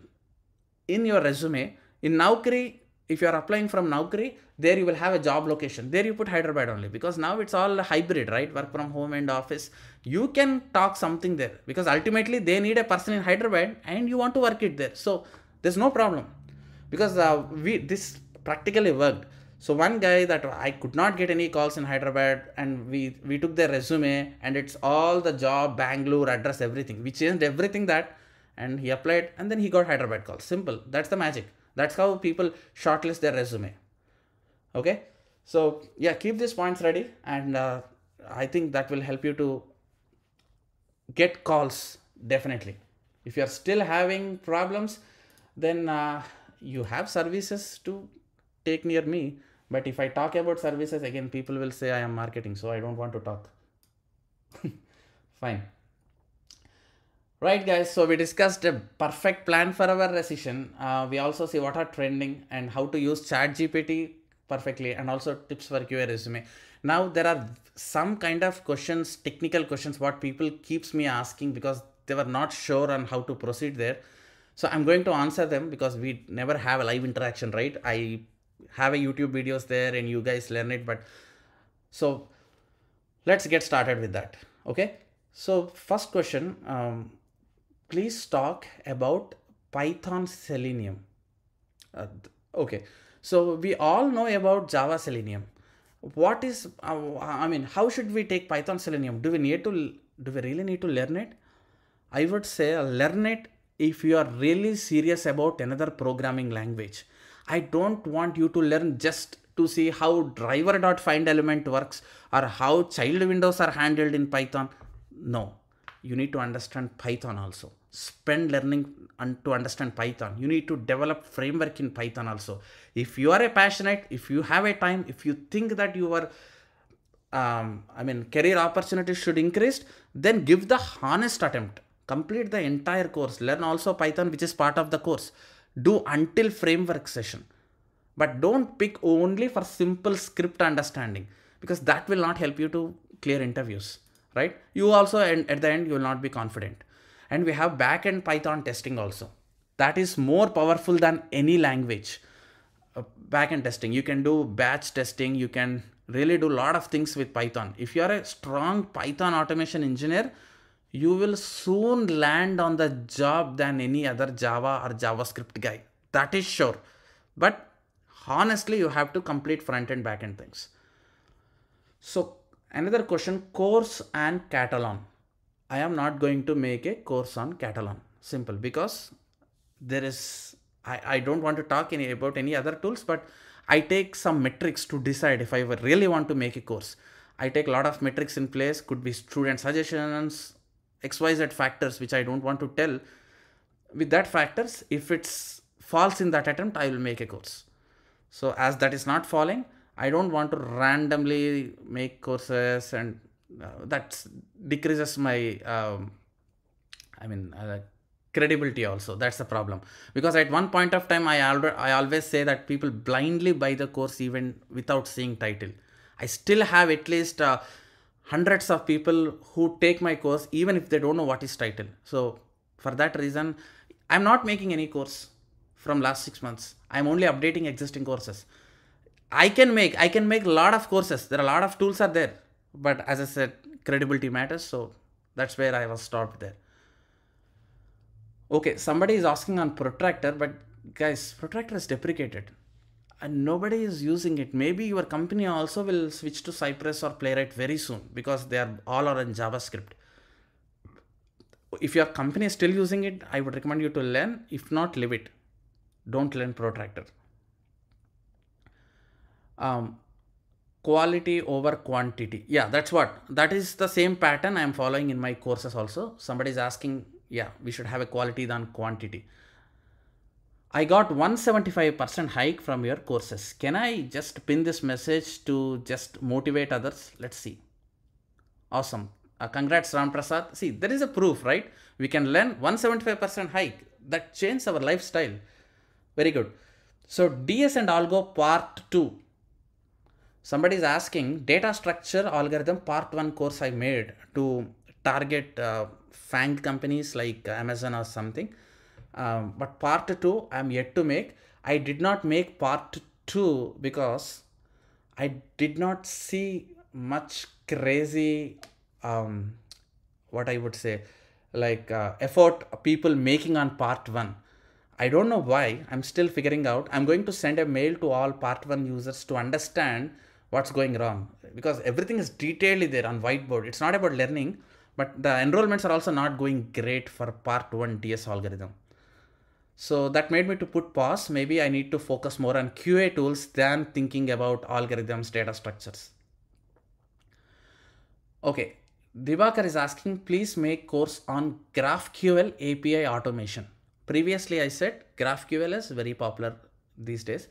in your resume. In Naukri, if you are applying from Naukri, there you will have a job location. There you put Hyderabad only because now it's all hybrid, right? Work from home and office. You can talk something there because ultimately they need a person in Hyderabad and you want to work it there. So there's no problem because uh, we this practically worked. So one guy that I could not get any calls in Hyderabad and we we took their resume and it's all the job, Bangalore address, everything. We changed everything that and he applied and then he got Hyderabad calls. Simple. That's the magic. That's how people shortlist their resume. Okay. So yeah, keep these points ready and uh, I think that will help you to get calls definitely. If you are still having problems, then uh, you have services to take near me. But if I talk about services, again, people will say I am marketing, so I don't want to talk. Fine. Right, guys. So we discussed a perfect plan for our session. Uh, we also see what are trending and how to use chat gpt perfectly, and also tips for QA resume. Now there are some kind of questions, technical questions, what people keeps me asking because they were not sure on how to proceed there. So I'm going to answer them because we never have a live interaction, right? I have a YouTube videos there and you guys learn it, but so let's get started with that. Okay. So first question, um, please talk about Python Selenium. Uh, okay, so we all know about Java Selenium. What is, uh, I mean, how should we take Python Selenium? Do we need to, do we really need to learn it? I would say learn it if you are really serious about another programming language. I don't want you to learn just to see how driver.find element works or how child windows are handled in Python. No, you need to understand Python also spend learning to understand python you need to develop framework in python also if you are a passionate if you have a time if you think that your um, i mean career opportunities should increase then give the honest attempt complete the entire course learn also python which is part of the course. Do until framework session. But don't pick only for simple script understanding because that will not help you to clear interviews right? You also and at the end you will not be confident. And we have back backend python testing also. That is more powerful than any language. Uh, backend testing. You can do batch testing. You can really do a lot of things with python. If you are a strong python automation engineer you will soon land on the job than any other java or javascript guy. That is sure. But honestly you have to complete front and back end things. So another question course and Katalon. I am not going to make a course on Katalon. Simple. Because there is I, I don't want to talk any about any other tools, but I take some metrics to decide if I really want to make a course. I take a lot of metrics in place, could be student suggestions, XYZ factors which I don't want to tell. With that factors, if it's false in that attempt, I will make a course. So as that is not falling, I don't want to randomly make courses and uh, that decreases my um, i mean uh, credibility also that's the problem because at one point of time i already i always say that people blindly buy the course even without seeing title i still have at least uh, hundreds of people who take my course even if they don't know what is title. So for that reason i'm not making any course from last 6 months. I'm only updating existing courses. I can make i can make a lot of courses. There are a lot of tools are there. But as I said, credibility matters. So that's where I was stopped there. Okay, somebody is asking on protractor, but guys, protractor is deprecated and nobody is using it. Maybe your company also will switch to Cypress or Playwright very soon because they are all are in JavaScript. If your company is still using it, I would recommend you to learn. If not, leave it. Don't learn protractor. Um, quality over quantity yeah that's what that is the same pattern i am following in my courses also somebody is asking yeah we should have a quality than quantity i got 175% hike from your courses. Can i just pin this message to just motivate others? Let's see. Awesome. Uh, congrats ram prasad see there is a proof right? We can learn 175% hike that changes our lifestyle. Very good. So ds and algo part 2 somebody is asking data structure algorithm part one course i made to target uh, FAANG companies like amazon or something um, but part two i'm yet to make. I did not make part two because i did not see much crazy um, what i would say like uh, effort people making on part one. I don't know why. I'm still figuring out. I'm going to send a mail to all part one users to understand what's going wrong. Because everything is detailed there on whiteboard. It's not about learning but the enrollments are also not going great for part 1 ds algorithm so that made me to put pause. Maybe i need to focus more on qa tools than thinking about algorithms data structures. Okay Divakar is asking, please make course on GraphQL API automation. Previously, I said GraphQL is very popular these days.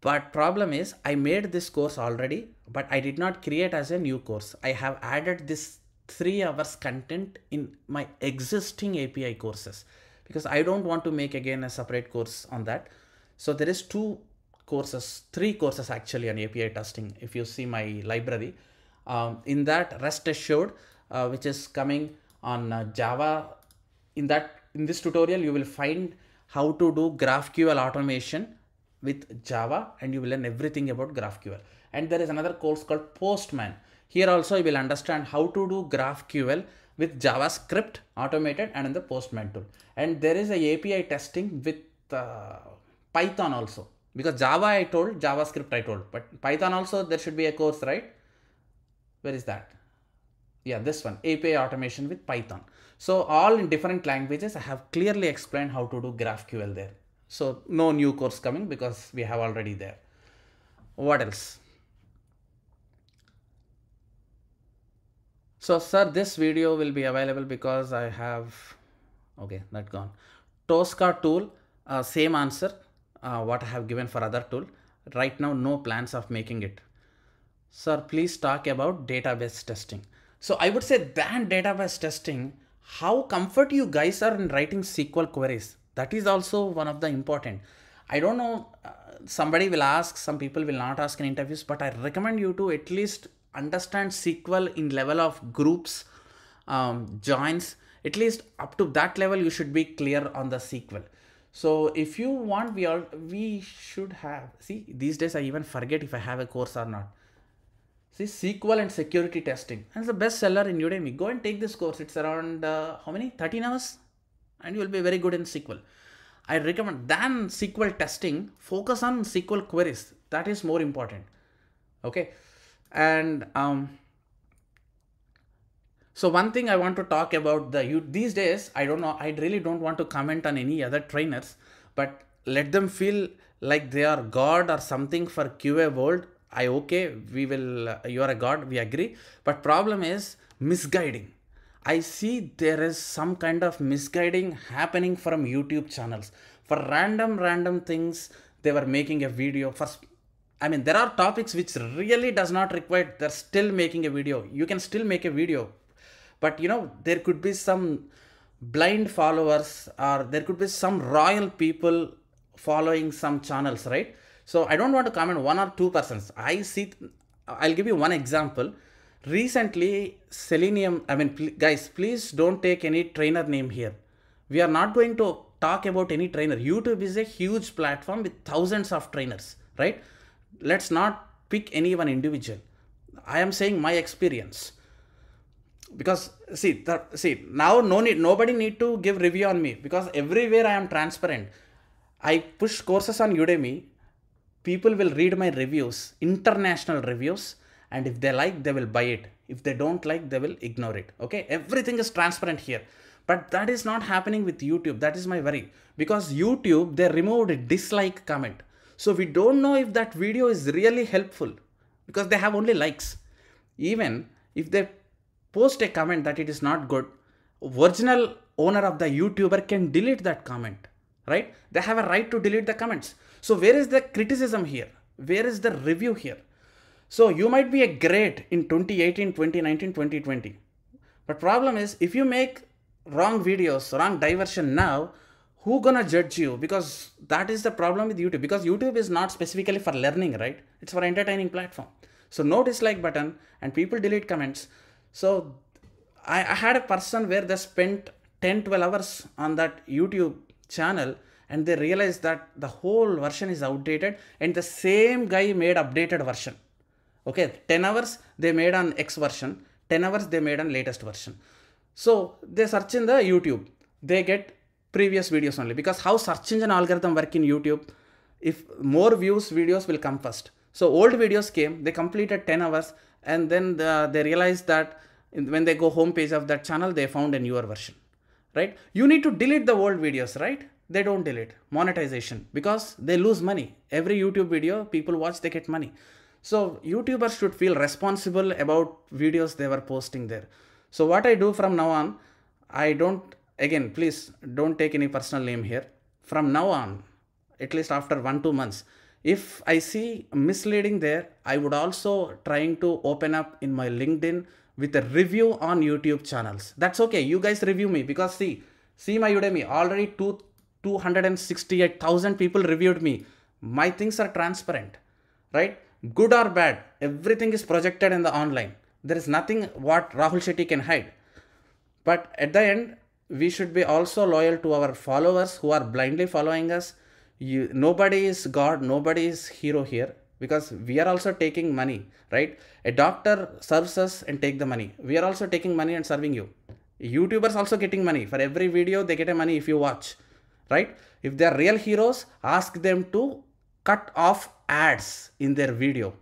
But problem is i made this course already but i did not create as a new course. I have added this three hours content in my existing api courses because i don't want to make again a separate course on that so there is two courses three courses actually on api testing if you see my library um, in that rest assured uh, which is coming on uh, java in that in this tutorial you will find how to do GraphQL automation with Java and you will learn everything about GraphQL. And there is another course called Postman. Here also you will understand how to do GraphQL with JavaScript automated and in the Postman tool. And there is a API testing with uh, Python also because Java I told, JavaScript I told, but Python also there should be a course, right? Where is that? Yeah, this one, API automation with Python. So all in different languages, I have clearly explained how to do GraphQL there. So no new course coming because we have already there. What else? So sir, this video will be available because I have, okay, that gone. Tosca tool, uh, same answer, uh, what I have given for other tool. Right now, no plans of making it. Sir, please talk about database testing. So I would say than database testing, how comfort you guys are in writing SQL queries. That is also one of the important. I don't know, uh, somebody will ask, some people will not ask in interviews, but I recommend you to at least understand SQL in level of groups, um, joins, at least up to that level, you should be clear on the SQL. So if you want, we all, we should have, see, these days I even forget if I have a course or not See SQL and security testing. And it's the best seller in Udemy. Go and take this course. It's around uh, how many? 13 hours? And you will be very good in SQL. I recommend than SQL testing, focus on SQL queries. That is more important. Okay. And um, so one thing I want to talk about the you these days, I don't know, I really don't want to comment on any other trainers, but let them feel like they are God or something for QA world I okay, we will, uh, you are a god, we agree. But problem is misguiding. I see there is some kind of misguiding happening from YouTube channels. For random, random things, they were making a video. For, I mean, there are topics which really does not require, they're still making a video. You can still make a video. But you know, there could be some blind followers or there could be some royal people following some channels, right? So I don't want to comment one or two persons. I see, I'll give you one example. Recently, Selenium, I mean, pl guys, please don't take any trainer name here. We are not going to talk about any trainer. YouTube is a huge platform with thousands of trainers, right? Let's not pick any one individual. I am saying my experience because see that see now no need nobody need to give review on me because everywhere i am transparent i push courses on udemy people will read my reviews, international reviews, and if they like, they will buy it. If they don't like, they will ignore it. Okay, everything is transparent here. But that is not happening with YouTube. That is my worry. Because YouTube, they removed a dislike comment. So we don't know if that video is really helpful because they have only likes. Even if they post a comment that it is not good, original owner of the YouTuber can delete that comment, right? They have a right to delete the comments. So where is the criticism here? Where is the review here? So you might be a great in 2018, 2019, 2020. But problem is if you make wrong videos, wrong diversion now, who gonna judge you? Because that is the problem with YouTube. Because YouTube is not specifically for learning, right? It's for entertaining platform. So no dislike button and people delete comments. So I, I had a person where they spent 10, 12 hours on that YouTube channel and they realized that the whole version is outdated and the same guy made updated version okay 10 hours they made on x version 10 hours they made on latest version so they search in the youtube they get previous videos only. Because how search engine algorithm work in youtube? If more views videos will come first. So old videos came they completed 10 hours and then the, they realized that when they go home page of that channel they found a newer version. Right? You need to delete the old videos right? They don't delete. Monetization. Because they lose money. Every youtube video people watch they get money. So youtubers should feel responsible about videos they were posting there. So what i do from now on i don't again please don't take any personal name here from now on at least after one two months if I see misleading there, I would also trying to open up in my LinkedIn with a review on YouTube channels. That's okay. You guys review me because see, see my Udemy already two 268,000 people reviewed me. My things are transparent, right? Good or bad, everything is projected in the online. There is nothing what Rahul Shetty can hide. But at the end, we should be also loyal to our followers who are blindly following us. You nobody is god nobody is hero here because we are also taking money right? A doctor serves us and take the money. We are also taking money and serving you. Youtubers also getting money. For every video they get a money if you watch right? If they are real heroes ask them to cut off ads in their video.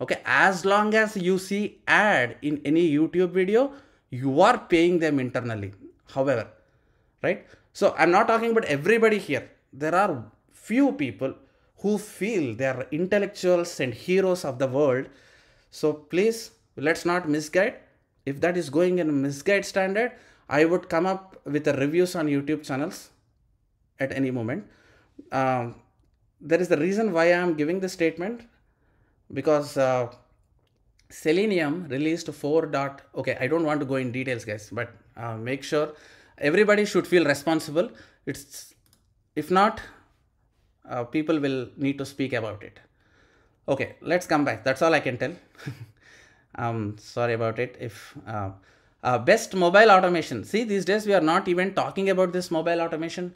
Okay as long as you see ad in any youtube video you are paying them internally. However right so i'm not talking about everybody here there are few people who feel they are intellectuals and heroes of the world. So please, let's not misguide. If that is going in a misguide standard, I would come up with the reviews on YouTube channels at any moment. Um, there is the reason why I am giving this statement because uh, Selenium released 4 dot. Okay, I don't want to go in details, guys, but uh, make sure everybody should feel responsible. It's if not, uh, people will need to speak about it. Okay, let's come back. That's all I can tell. um, sorry about it. If uh, uh, best mobile automation. See, these days we are not even talking about this mobile automation.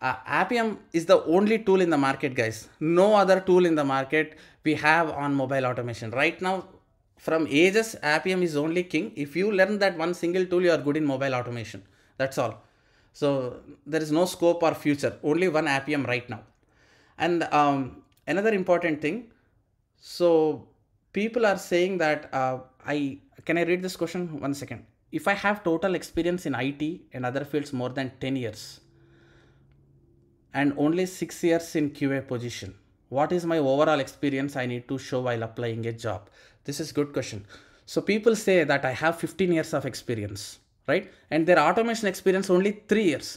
Uh, Appium is the only tool in the market, guys. No other tool in the market we have on mobile automation. Right now, from ages, Appium is only king. If you learn that one single tool, you are good in mobile automation. That's all. So there is no scope or future. Only one Appium right now. And um, another important thing, so people are saying that uh, I can I read this question one second. If I have total experience in IT and other fields more than 10 years and only 6 years in QA position, what is my overall experience I need to show while applying a job? This is good question. So people say that I have 15 years of experience, right? And their automation experience only 3 years.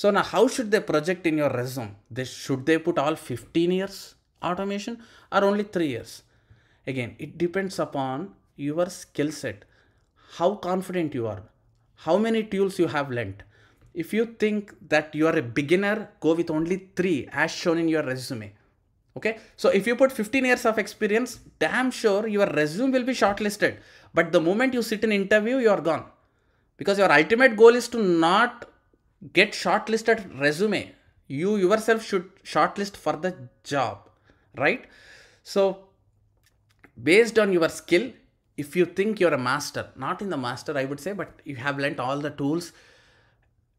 So now how should they project in your resume? They, should they put all 15 years automation or only 3 years? Again, it depends upon your skill set, how confident you are, how many tools you have learned. If you think that you are a beginner, go with only 3 as shown in your resume. Okay, so if you put 15 years of experience, damn sure your resume will be shortlisted. But the moment you sit in interview, you are gone. Because your ultimate goal is to not get shortlisted resume. You yourself should shortlist for the job right? So based on your skill if you think you're a master not in the master i would say but you have learnt all the tools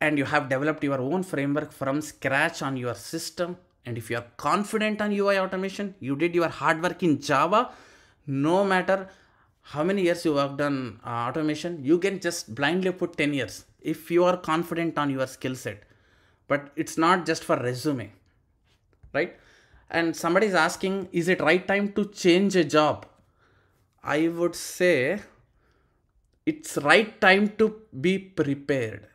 and you have developed your own framework from scratch on your system and if you are confident on ui automation you did your hard work in java no matter how many years you worked on uh, automation? You can just blindly put 10 years if you are confident on your skill set. But it's not just for resume right? And somebody is asking is it right time to change a job? I would say it's right time to be prepared.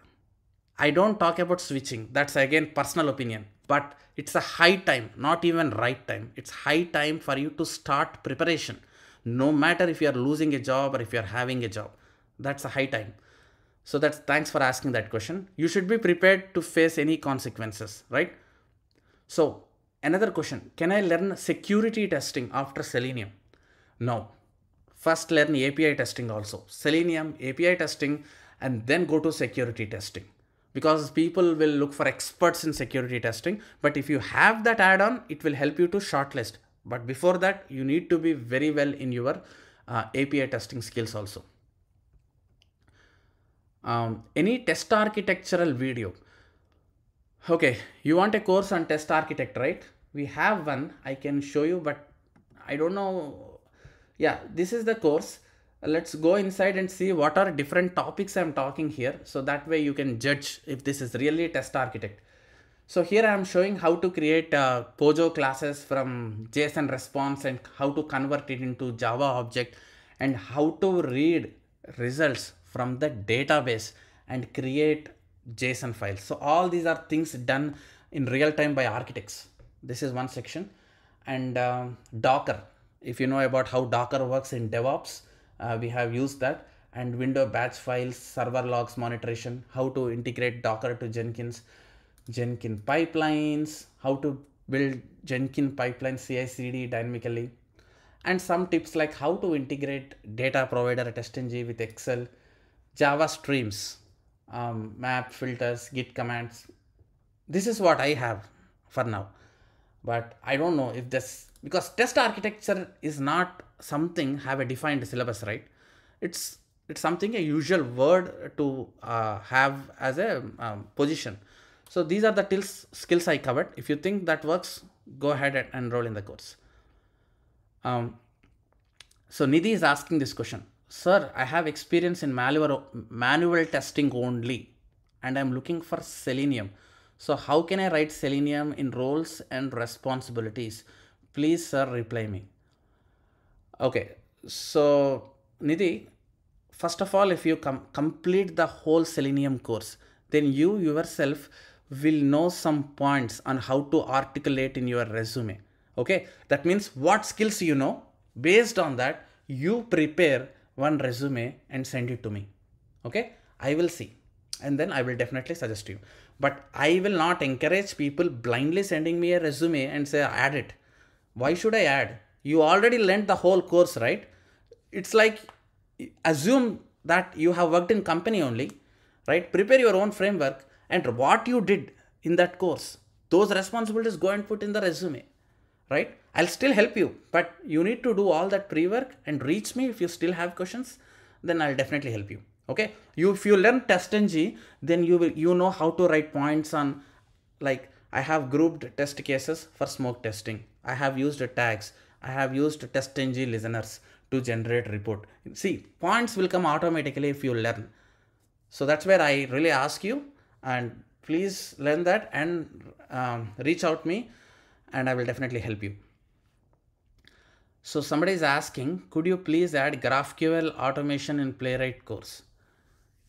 I don't talk about switching. That's again personal opinion. But it's a high time not even right time. It's high time for you to start preparation no matter if you are losing a job or if you are having a job. That's a high time. So that's thanks for asking that question. You should be prepared to face any consequences right? So another question. Can i learn security testing after selenium? No. First learn api testing also. Selenium api testing and then go to security testing. Because people will look for experts in security testing but if you have that add-on it will help you to shortlist but before that, you need to be very well in your uh, API testing skills also. Um, any test architectural video. Okay, you want a course on test architect, right? We have one, I can show you, but I don't know. Yeah, this is the course. Let's go inside and see what are different topics I'm talking here. So that way you can judge if this is really test architect. So here I am showing how to create uh, Pojo classes from JSON response and how to convert it into Java object and how to read results from the database and create JSON files. So all these are things done in real time by architects. This is one section. and um, Docker. If you know about how Docker works in DevOps, uh, we have used that and window batch files, server logs monitoring, how to integrate Docker to Jenkins, Jenkins pipelines, how to build Jenkins pipeline CI/CD dynamically, and some tips like how to integrate data provider TestNG with Excel, Java streams, um, map filters, Git commands. This is what I have for now, but I don't know if this because test architecture is not something have a defined syllabus, right? It's it's something a usual word to uh, have as a um, position. So these are the tills, skills I covered. If you think that works, go ahead and enroll in the course. Um, so Nidhi is asking this question. Sir, I have experience in manual, manual testing only and I'm looking for Selenium. So how can I write Selenium in roles and responsibilities? Please, sir, reply me. Okay, so Nidhi, first of all, if you com complete the whole Selenium course, then you yourself will know some points on how to articulate in your resume. Okay, that means what skills you know. Based on that, you prepare one resume and send it to me. Okay, I will see and then I will definitely suggest you. But I will not encourage people blindly sending me a resume and say add it. Why should I add? You already learned the whole course, right? It's like assume that you have worked in company only, right? Prepare your own framework and what you did in that course. Those responsibilities go and put in the resume, right? I'll still help you, but you need to do all that pre-work and reach me if you still have questions, then I'll definitely help you. Okay. You, if you learn test TestNG, then you will, you know how to write points on like I have grouped test cases for smoke testing. I have used tags. I have used test TestNG listeners to generate report. See, points will come automatically if you learn. So that's where I really ask you and please learn that and um, reach out me and I will definitely help you. So somebody is asking, could you please add GraphQL automation in Playwright course?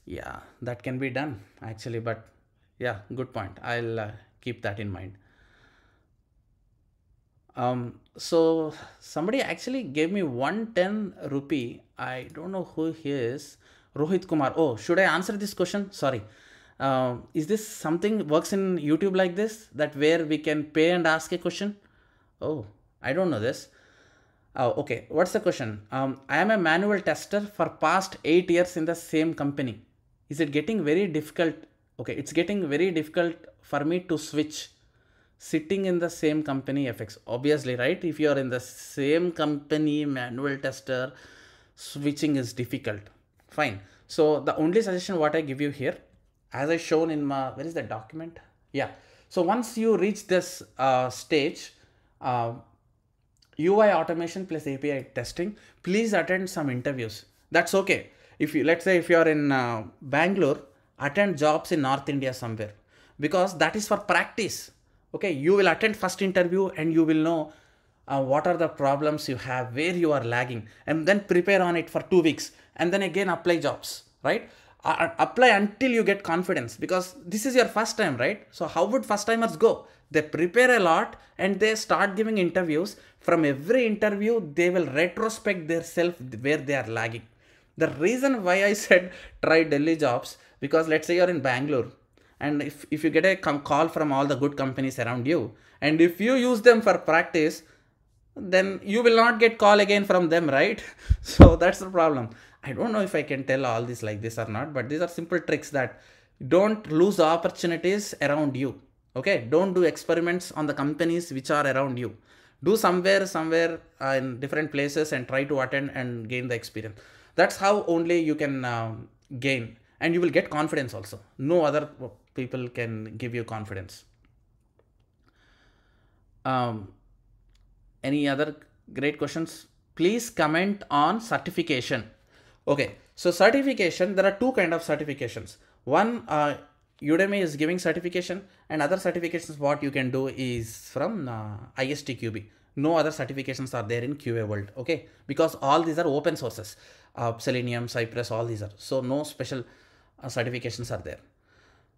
Yeah, that can be done actually, but yeah, good point. I'll uh, keep that in mind. Um, so somebody actually gave me 110 rupee. I don't know who he is. Rohit Kumar. Oh, should I answer this question? Sorry. Uh, is this something works in YouTube like this that where we can pay and ask a question? Oh, I don't know this. Oh, okay. What's the question? Um, I am a manual tester for past eight years in the same company. Is it getting very difficult? Okay, it's getting very difficult for me to switch sitting in the same company affects obviously right if you are in the same company manual tester switching is difficult fine so the only suggestion what i give you here as i shown in my where is the document? Yeah. So once you reach this uh, stage uh, ui automation plus api testing please attend some interviews. That's okay. If you let's say if you are in uh, bangalore attend jobs in north india somewhere. Because that is for practice. Okay you will attend first interview and you will know uh, what are the problems you have where you are lagging and then prepare on it for two weeks and then again apply jobs right uh, apply until you get confidence because this is your first time right? So how would first timers go? They prepare a lot and they start giving interviews. From every interview they will retrospect their self where they are lagging. The reason why i said try delhi jobs because let's say you're in bangalore and if, if you get a call from all the good companies around you and if you use them for practice then you will not get call again from them right? So that's the problem i don't know if i can tell all this like this or not but these are simple tricks that don't lose opportunities around you okay don't do experiments on the companies which are around you do somewhere somewhere uh, in different places and try to attend and gain the experience that's how only you can uh, gain and you will get confidence also no other people can give you confidence. Um, any other great questions? Please comment on certification. Okay, so certification, there are two kind of certifications. One, uh, Udemy is giving certification and other certifications what you can do is from uh, ISTQB. No other certifications are there in QA world, okay? Because all these are open sources, uh, Selenium, Cypress, all these are. So no special uh, certifications are there.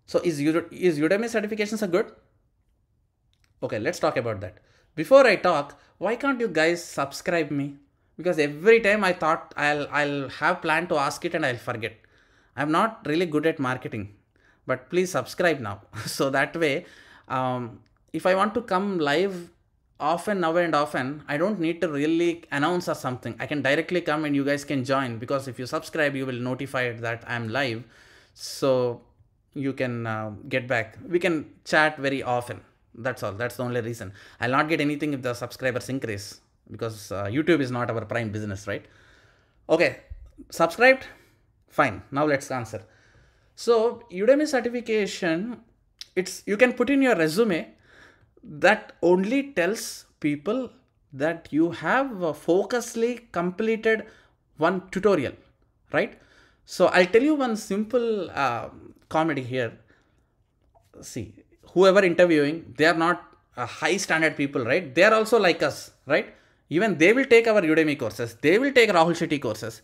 So is, is Udemy certifications are good? Okay, let's talk about that. before I talk, why can't you guys subscribe me? Because every time I thought I'll I'll have plan to ask it and I'll forget. I'm not really good at marketing, but please subscribe now. so that way, um, if I want to come live often now and often, I don't need to really announce or something. I can directly come and you guys can join because if you subscribe, you will notify that I'm live. So you can uh, get back. We can chat very often. That's all. That's the only reason. I'll not get anything if the subscribers increase because uh, YouTube is not our prime business, right? Okay, subscribed? Fine. Now let's answer. So Udemy certification, it's you can put in your resume that only tells people that you have focusedly completed one tutorial, right? So I'll tell you one simple uh, comedy here. See, whoever interviewing, they are not a high standard people, right? They are also like us, right? Even they will take our Udemy courses. They will take Rahul Shetty courses.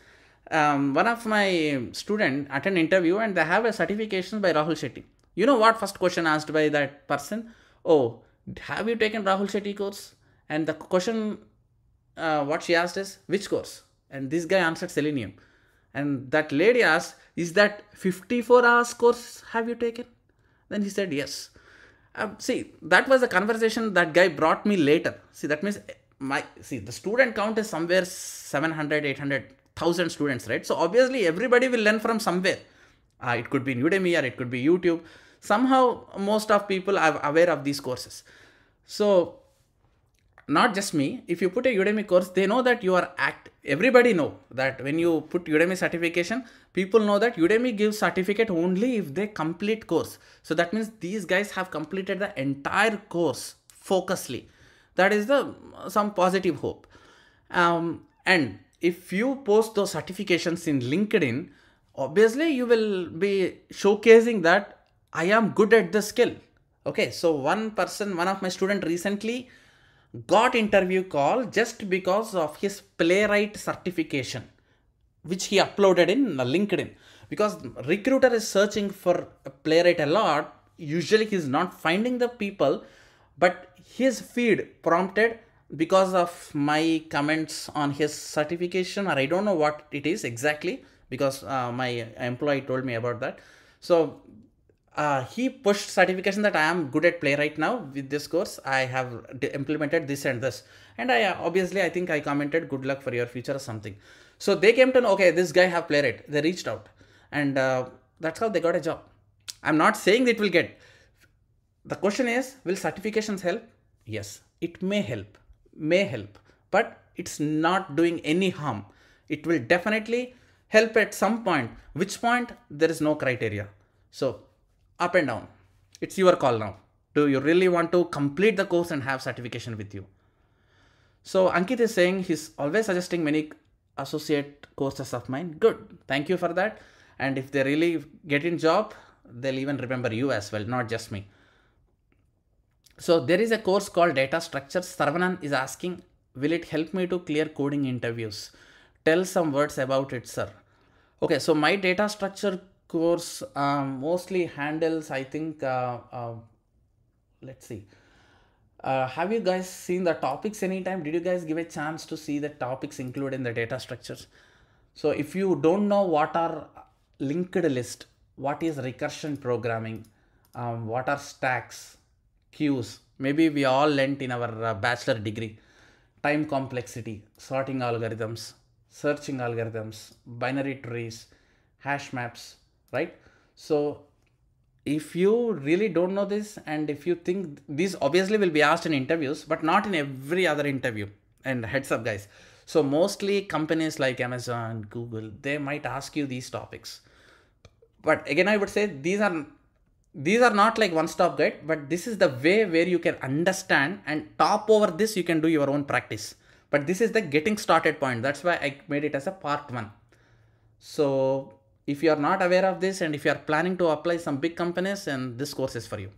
Um, one of my student at an interview and they have a certification by Rahul Shetty. You know what first question asked by that person? Oh, have you taken Rahul Shetty course? And the question, uh, what she asked is, which course? And this guy answered Selenium. And that lady asked, is that 54 hours course have you taken? Then he said, yes. Uh, see, that was a conversation that guy brought me later. See, that means my, see, the student count is somewhere 700, 800, 1000 students, right? So obviously everybody will learn from somewhere. Uh, it could be Udemy or it could be YouTube. Somehow most of people are aware of these courses. So not just me. If you put a udemy course they know that you are act everybody know that when you put udemy certification people know that udemy gives certificate only if they complete course. So that means these guys have completed the entire course focusedly that is the some positive hope um, and if you post those certifications in linkedin obviously you will be showcasing that I am good at the skill. Okay, so one person, one of my student recently got interview call just because of his playwright certification, which he uploaded in LinkedIn. Because recruiter is searching for a playwright a lot, usually he's not finding the people, but his feed prompted because of my comments on his certification, or I don't know what it is exactly, because uh, my employee told me about that. So uh, he pushed certification that I am good at Playwright now with this course. I have implemented this and this. And I obviously, I think I commented good luck for your future or something. So they came to know, okay, this guy have playwright. They reached out and uh, that's how they got a job. I'm not saying it will get. The question is, will certifications help? Yes, it may help, may help, but it's not doing any harm. It will definitely help at some point, which point there is no criteria. So up and down. It's your call now. Do you really want to complete the course and have certification with you? So Ankit is saying he's always suggesting many associate courses of mine. Good. Thank you for that. And if they really get in job, they'll even remember you as well, not just me. So there is a course called data structures. Sarvanan is asking, will it help me to clear coding interviews? Tell some words about it, sir. Okay, so my data structure course um, mostly handles i think uh, uh, let's see uh, have you guys seen the topics anytime did you guys give a chance to see the topics included in the data structures so if you don't know what are linked list what is recursion programming um, what are stacks queues maybe we all learnt in our uh, bachelor degree. Time complexity sorting algorithms searching algorithms binary trees hash maps right? So if you really don't know this and if you think these obviously will be asked in interviews but not in every other interview. And heads up guys. So mostly companies like amazon google they might ask you these topics. But again i would say these are these are not like one stop guide but this is the way where you can understand and top over this you can do your own practice but this is the getting started point that's why i made it as a part one so if you are not aware of this and if you are planning to apply some big companies and this course is for you.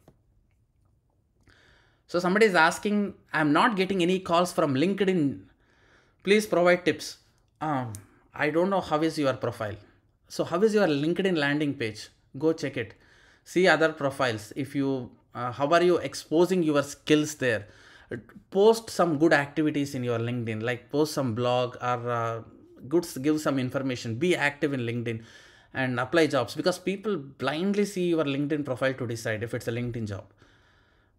So somebody is asking, I'm not getting any calls from LinkedIn. Please provide tips. Um, I don't know how is your profile. So how is your LinkedIn landing page? Go check it. See other profiles. If you, uh, how are you exposing your skills there? post some good activities in your linkedin like post some blog or uh, good give some information be active in linkedin and apply jobs because people blindly see your linkedin profile to decide if it's a linkedin job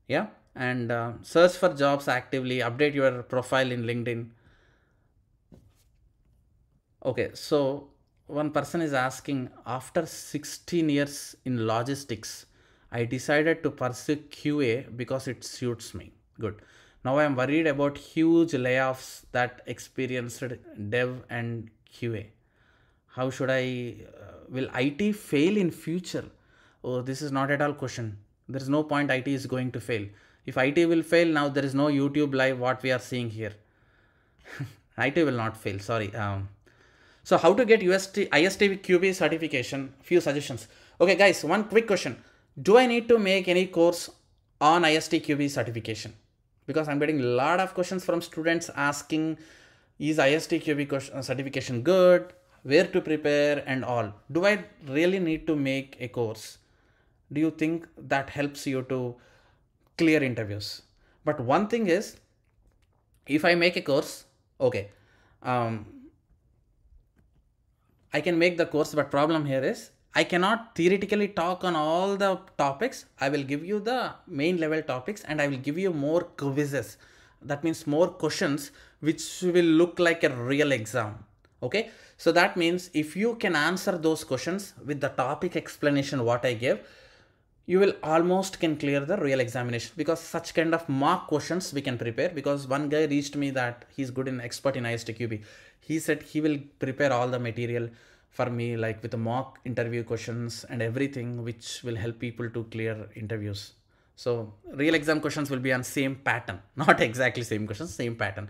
yeah and uh, search for jobs actively update your profile in linkedin okay so one person is asking after 16 years in logistics i decided to pursue qa because it suits me. Good. Now i am worried about huge layoffs that experienced dev and qa how should i uh, will it fail in future? Oh this is not at all question. There is no point it is going to fail. If it will fail now there is no youtube live what we are seeing here. It will not fail sorry um, so how to get UST, ISTQB certification? Few suggestions. Okay, guys, one quick question. Do I need to make any course on IST QB certification? Because I'm getting a lot of questions from students asking, is IST QB uh, certification good? Where to prepare and all. Do I really need to make a course? Do you think that helps you to clear interviews? But one thing is, if I make a course, okay, um, I can make the course, but problem here is I cannot theoretically talk on all the topics. I will give you the main level topics and I will give you more quizzes. That means more questions which will look like a real exam. Okay. So that means if you can answer those questions with the topic explanation what I gave, you will almost can clear the real examination because such kind of mock questions we can prepare because one guy reached me that he's good in expert in ISTQB he said he will prepare all the material for me like with the mock interview questions and everything which will help people to clear interviews. So real exam questions will be on same pattern not exactly same questions same pattern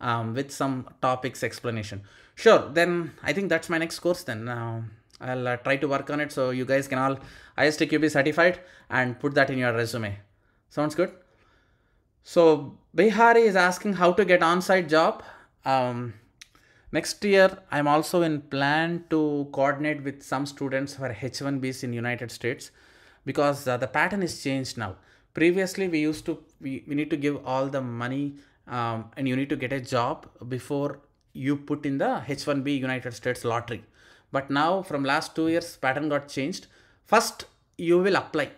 um, with some topics explanation. Sure then i think that's my next course then. Uh, i'll uh, try to work on it so you guys can all istqb certified and put that in your resume. Sounds good? So bihari is asking how to get on-site job. Um, Next year, I'm also in plan to coordinate with some students for H1Bs in United States because uh, the pattern is changed now. Previously, we used to, we, we need to give all the money um, and you need to get a job before you put in the H1B United States lottery. But now from last two years, pattern got changed. First, you will apply.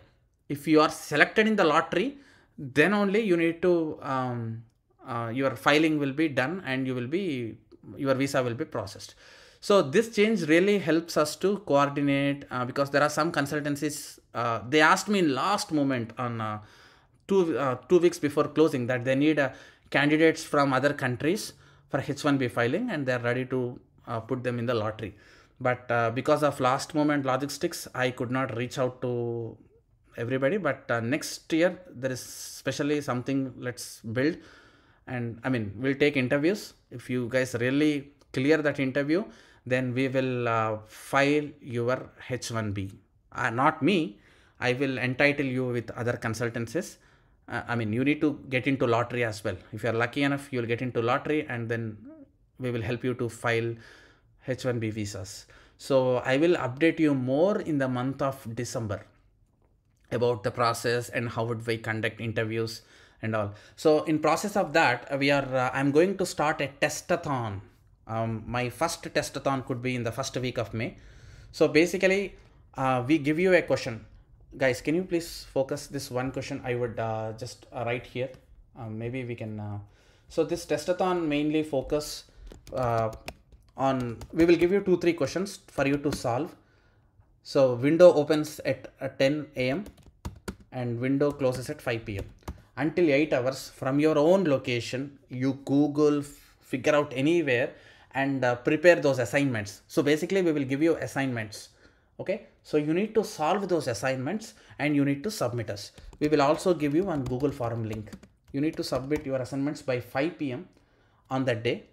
If you are selected in the lottery, then only you need to, um, uh, your filing will be done and you will be your visa will be processed. So this change really helps us to coordinate uh, because there are some consultancies uh, they asked me in last moment on uh, two uh, two weeks before closing that they need uh, candidates from other countries for h1b filing and they're ready to uh, put them in the lottery. But because of last moment logistics i could not reach out to everybody. But next year there is especially something let's build. And i mean we'll take interviews if you guys really clear that interview then we will uh, file your h1b uh, not me. I will entitle you with other consultancies. Uh, i mean you need to get into lottery as well. If you're lucky enough you'll get into lottery and then we will help you to file h1b visas. So i will update you more in the month of december about the process and how would we conduct interviews and all. So in process of that, we are, uh, I'm going to start a testathon. Um, my first testathon could be in the first week of May. So basically, uh, we give you a question. Guys, can you please focus this one question? I would uh, just write here. Um, maybe we can. So this testathon mainly focus on, we will give you two, three questions for you to solve. So window opens at, at 10 a.m. and window closes at 5 p.m until 8 hours from your own location you google figure out anywhere and uh, prepare those assignments. So basically we will give you assignments. Okay? So you need to solve those assignments and you need to submit us. We will also give you one google form link. You need to submit your assignments by 5 p.m on that day.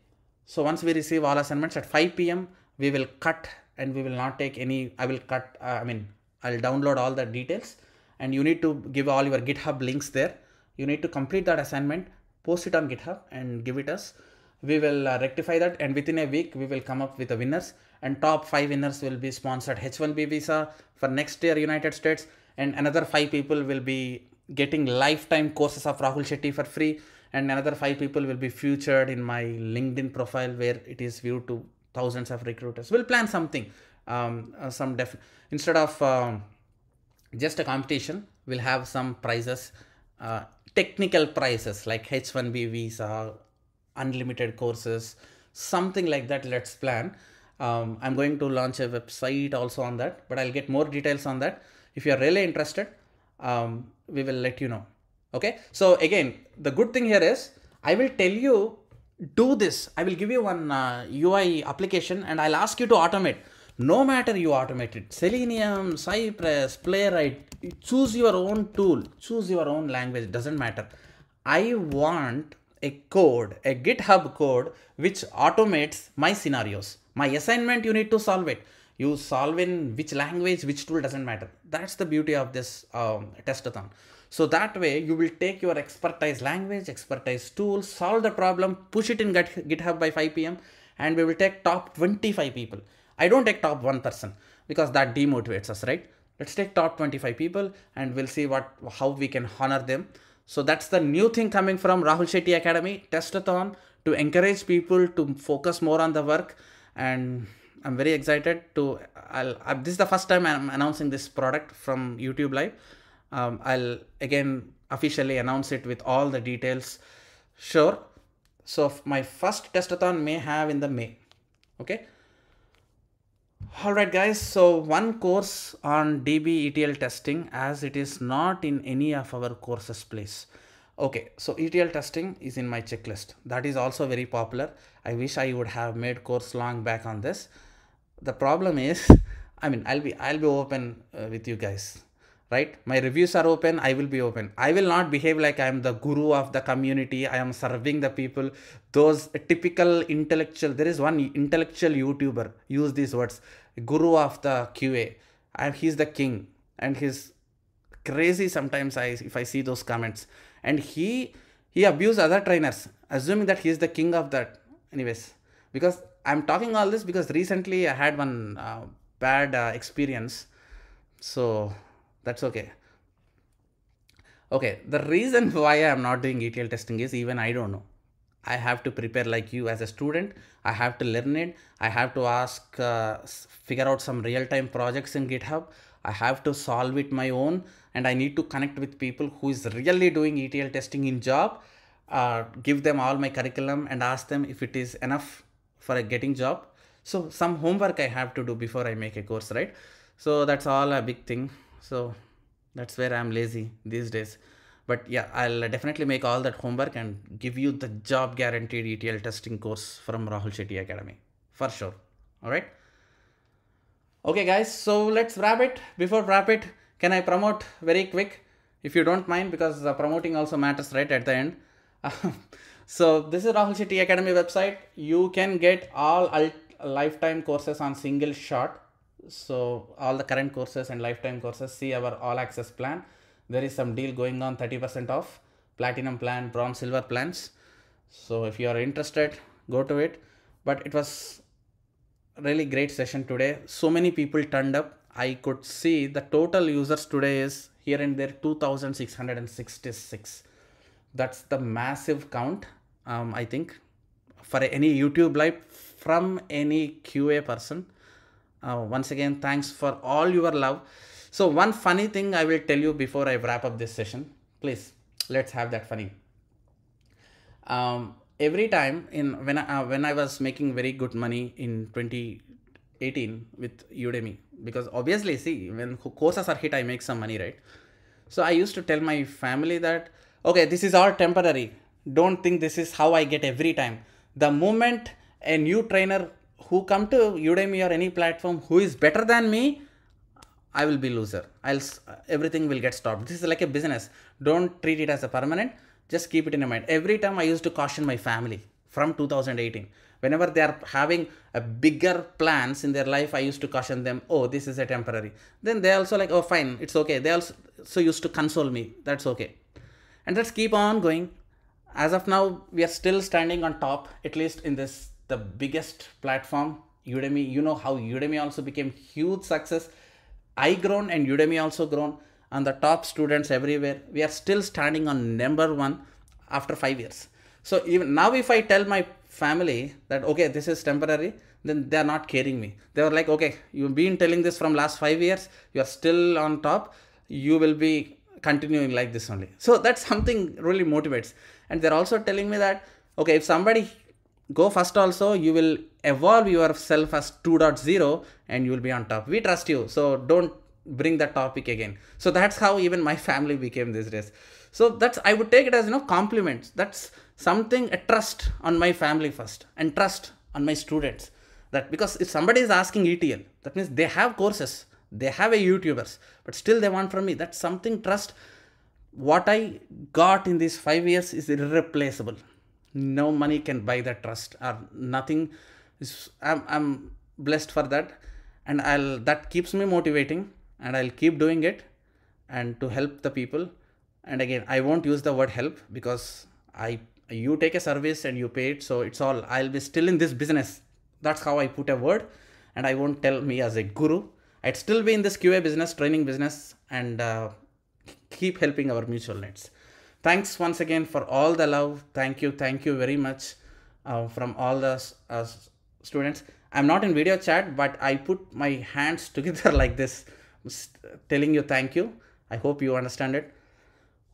So once we receive all assignments at 5 p.m we will cut and we will not take any i will cut uh, i mean i'll download all the details and you need to give all your github links there you need to complete that assignment post it on github and give it us. We will uh, rectify that and within a week we will come up with the winners. And top five winners will be sponsored h1b visa for next year united states. And another five people will be getting lifetime courses of rahul shetty for free. And another five people will be featured in my linkedin profile where it is viewed to thousands of recruiters. We'll plan something um, uh, some def instead of um, just a competition we'll have some prizes uh, technical prizes like h1b visa unlimited courses something like that let's plan. Um, i'm going to launch a website also on that but i'll get more details on that. If you're really interested um, we will let you know. Okay? So again the good thing here is i will tell you do this. I will give you one uh, ui application and i'll ask you to automate no matter you automate it. Selenium cypress playwright choose your own tool. Choose your own language. Doesn't matter. I want a code a github code which automates my scenarios. My assignment you need to solve it. You solve in which language which tool doesn't matter. That's the beauty of this um, testathon. So that way you will take your expertise language expertise tool solve the problem push it in github by 5 pm and we will take top 25 people i don't take top one person because that demotivates us right let's take top 25 people and we'll see what how we can honor them so that's the new thing coming from rahul shetty academy testathon to encourage people to focus more on the work and I'm very excited to. I'll, I, this is the first time I'm announcing this product from YouTube Live. Um, I'll again officially announce it with all the details. Sure. So my first testathon may have in the May. Okay. All right, guys. So one course on DB ETL testing as it is not in any of our courses, place. Okay, so ETL testing is in my checklist. That is also very popular. I wish I would have made course long back on this the problem is i mean i'll be i'll be open uh, with you guys right? My reviews are open. I will be open. I will not behave like i'm the guru of the community. I am serving the people. Those typical intellectual there is one intellectual youtuber use these words guru of the qa and he's the king. And he's crazy sometimes i if i see those comments. And he he abuse other trainers assuming that he's the king of that. Anyways because I'm talking all this because recently I had one uh, bad uh, experience. So that's okay. Okay, the reason why I'm not doing ETL testing is even I don't know. I have to prepare like you as a student. I have to learn it. I have to ask, uh, figure out some real-time projects in GitHub. I have to solve it my own and I need to connect with people who is really doing ETL testing in job. Uh, give them all my curriculum and ask them if it is enough for a getting job so some homework i have to do before i make a course right so that's all a big thing so that's where i'm lazy these days. But yeah i'll definitely make all that homework and give you the job guaranteed etl testing course from rahul shetty academy for sure. All right? Okay guys so let's wrap it. Before wrap it can i promote very quick if you don't mind because promoting also matters right at the end. So this is Rahul Shetty Academy website. You can get all lifetime courses on single shot. So all the current courses and lifetime courses, see our all access plan. There is some deal going on 30% off platinum plan, bronze, silver plans. So if you are interested, go to it. But it was really great session today. So many people turned up. I could see the total users today is here and there 2666 that's the massive count um, i think for any youtube live from any qa person uh, once again thanks for all your love so one funny thing i will tell you before i wrap up this session please let's have that funny um, every time in when I, uh, when I was making very good money in 2018 with Udemy because obviously see when courses are hit I make some money right so I used to tell my family that okay, this is all temporary. Don't think this is how I get every time. The moment a new trainer who come to Udemy or any platform who is better than me, I will be loser. I'll everything will get stopped. This is like a business. Don't treat it as a permanent. Just keep it in mind. Every time I used to caution my family from 2018 whenever they are having a bigger plans in their life i used to caution them oh this is a temporary then they also like oh fine it's okay they also so used to console me that's okay and let's keep on going as of now we are still standing on top at least in this the biggest platform udemy you know how udemy also became huge success i grown and udemy also grown and the top students everywhere we are still standing on number one after five years. So even now, if I tell my family that okay, this is temporary, then they are not caring me. They are like, okay, you've been telling this from last five years, you are still on top, you will be continuing like this only. So that's something really motivates. And they're also telling me that okay, if somebody go first also, you will evolve yourself as 2.0 and you will be on top. We trust you. So don't bring that topic again. So that's how even my family became these days. So that's I would take it as you know compliments. That's something a trust on my family first and trust on my students. That because if somebody is asking ETL, that means they have courses, they have a YouTubers, but still they want from me. That's something trust. What I got in these five years is irreplaceable. No money can buy that trust or nothing. Is, I'm, I'm blessed for that and I'll that keeps me motivating and I'll keep doing it and to help the people. And again, I won't use the word help because I you take a service and you pay it, so it's all I'll be still in this business. That's how I put a word, and I won't tell me as a guru. I'd still be in this QA business, training business, and uh, keep helping our mutual nets. Thanks once again for all the love. Thank you, thank you very much uh, from all the uh, students. I'm not in video chat, but I put my hands together like this telling you thank you. I hope you understand it.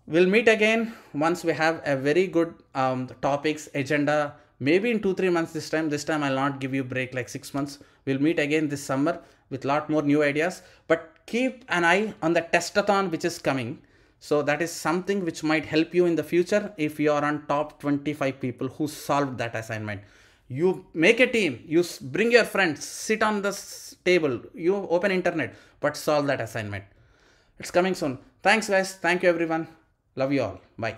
We'll meet again once we have a very good um, topics agenda. Maybe in two three months this time. This time I'll not give you break like six months. We'll meet again this summer with lot more new ideas. But keep an eye on the testathon which is coming. So that is something which might help you in the future if you are on top 25 people who solved that assignment. You make a team you bring your friends sit on the table you open internet but solve that assignment. It's coming soon. Thanks guys. Thank you everyone. Love you all. Bye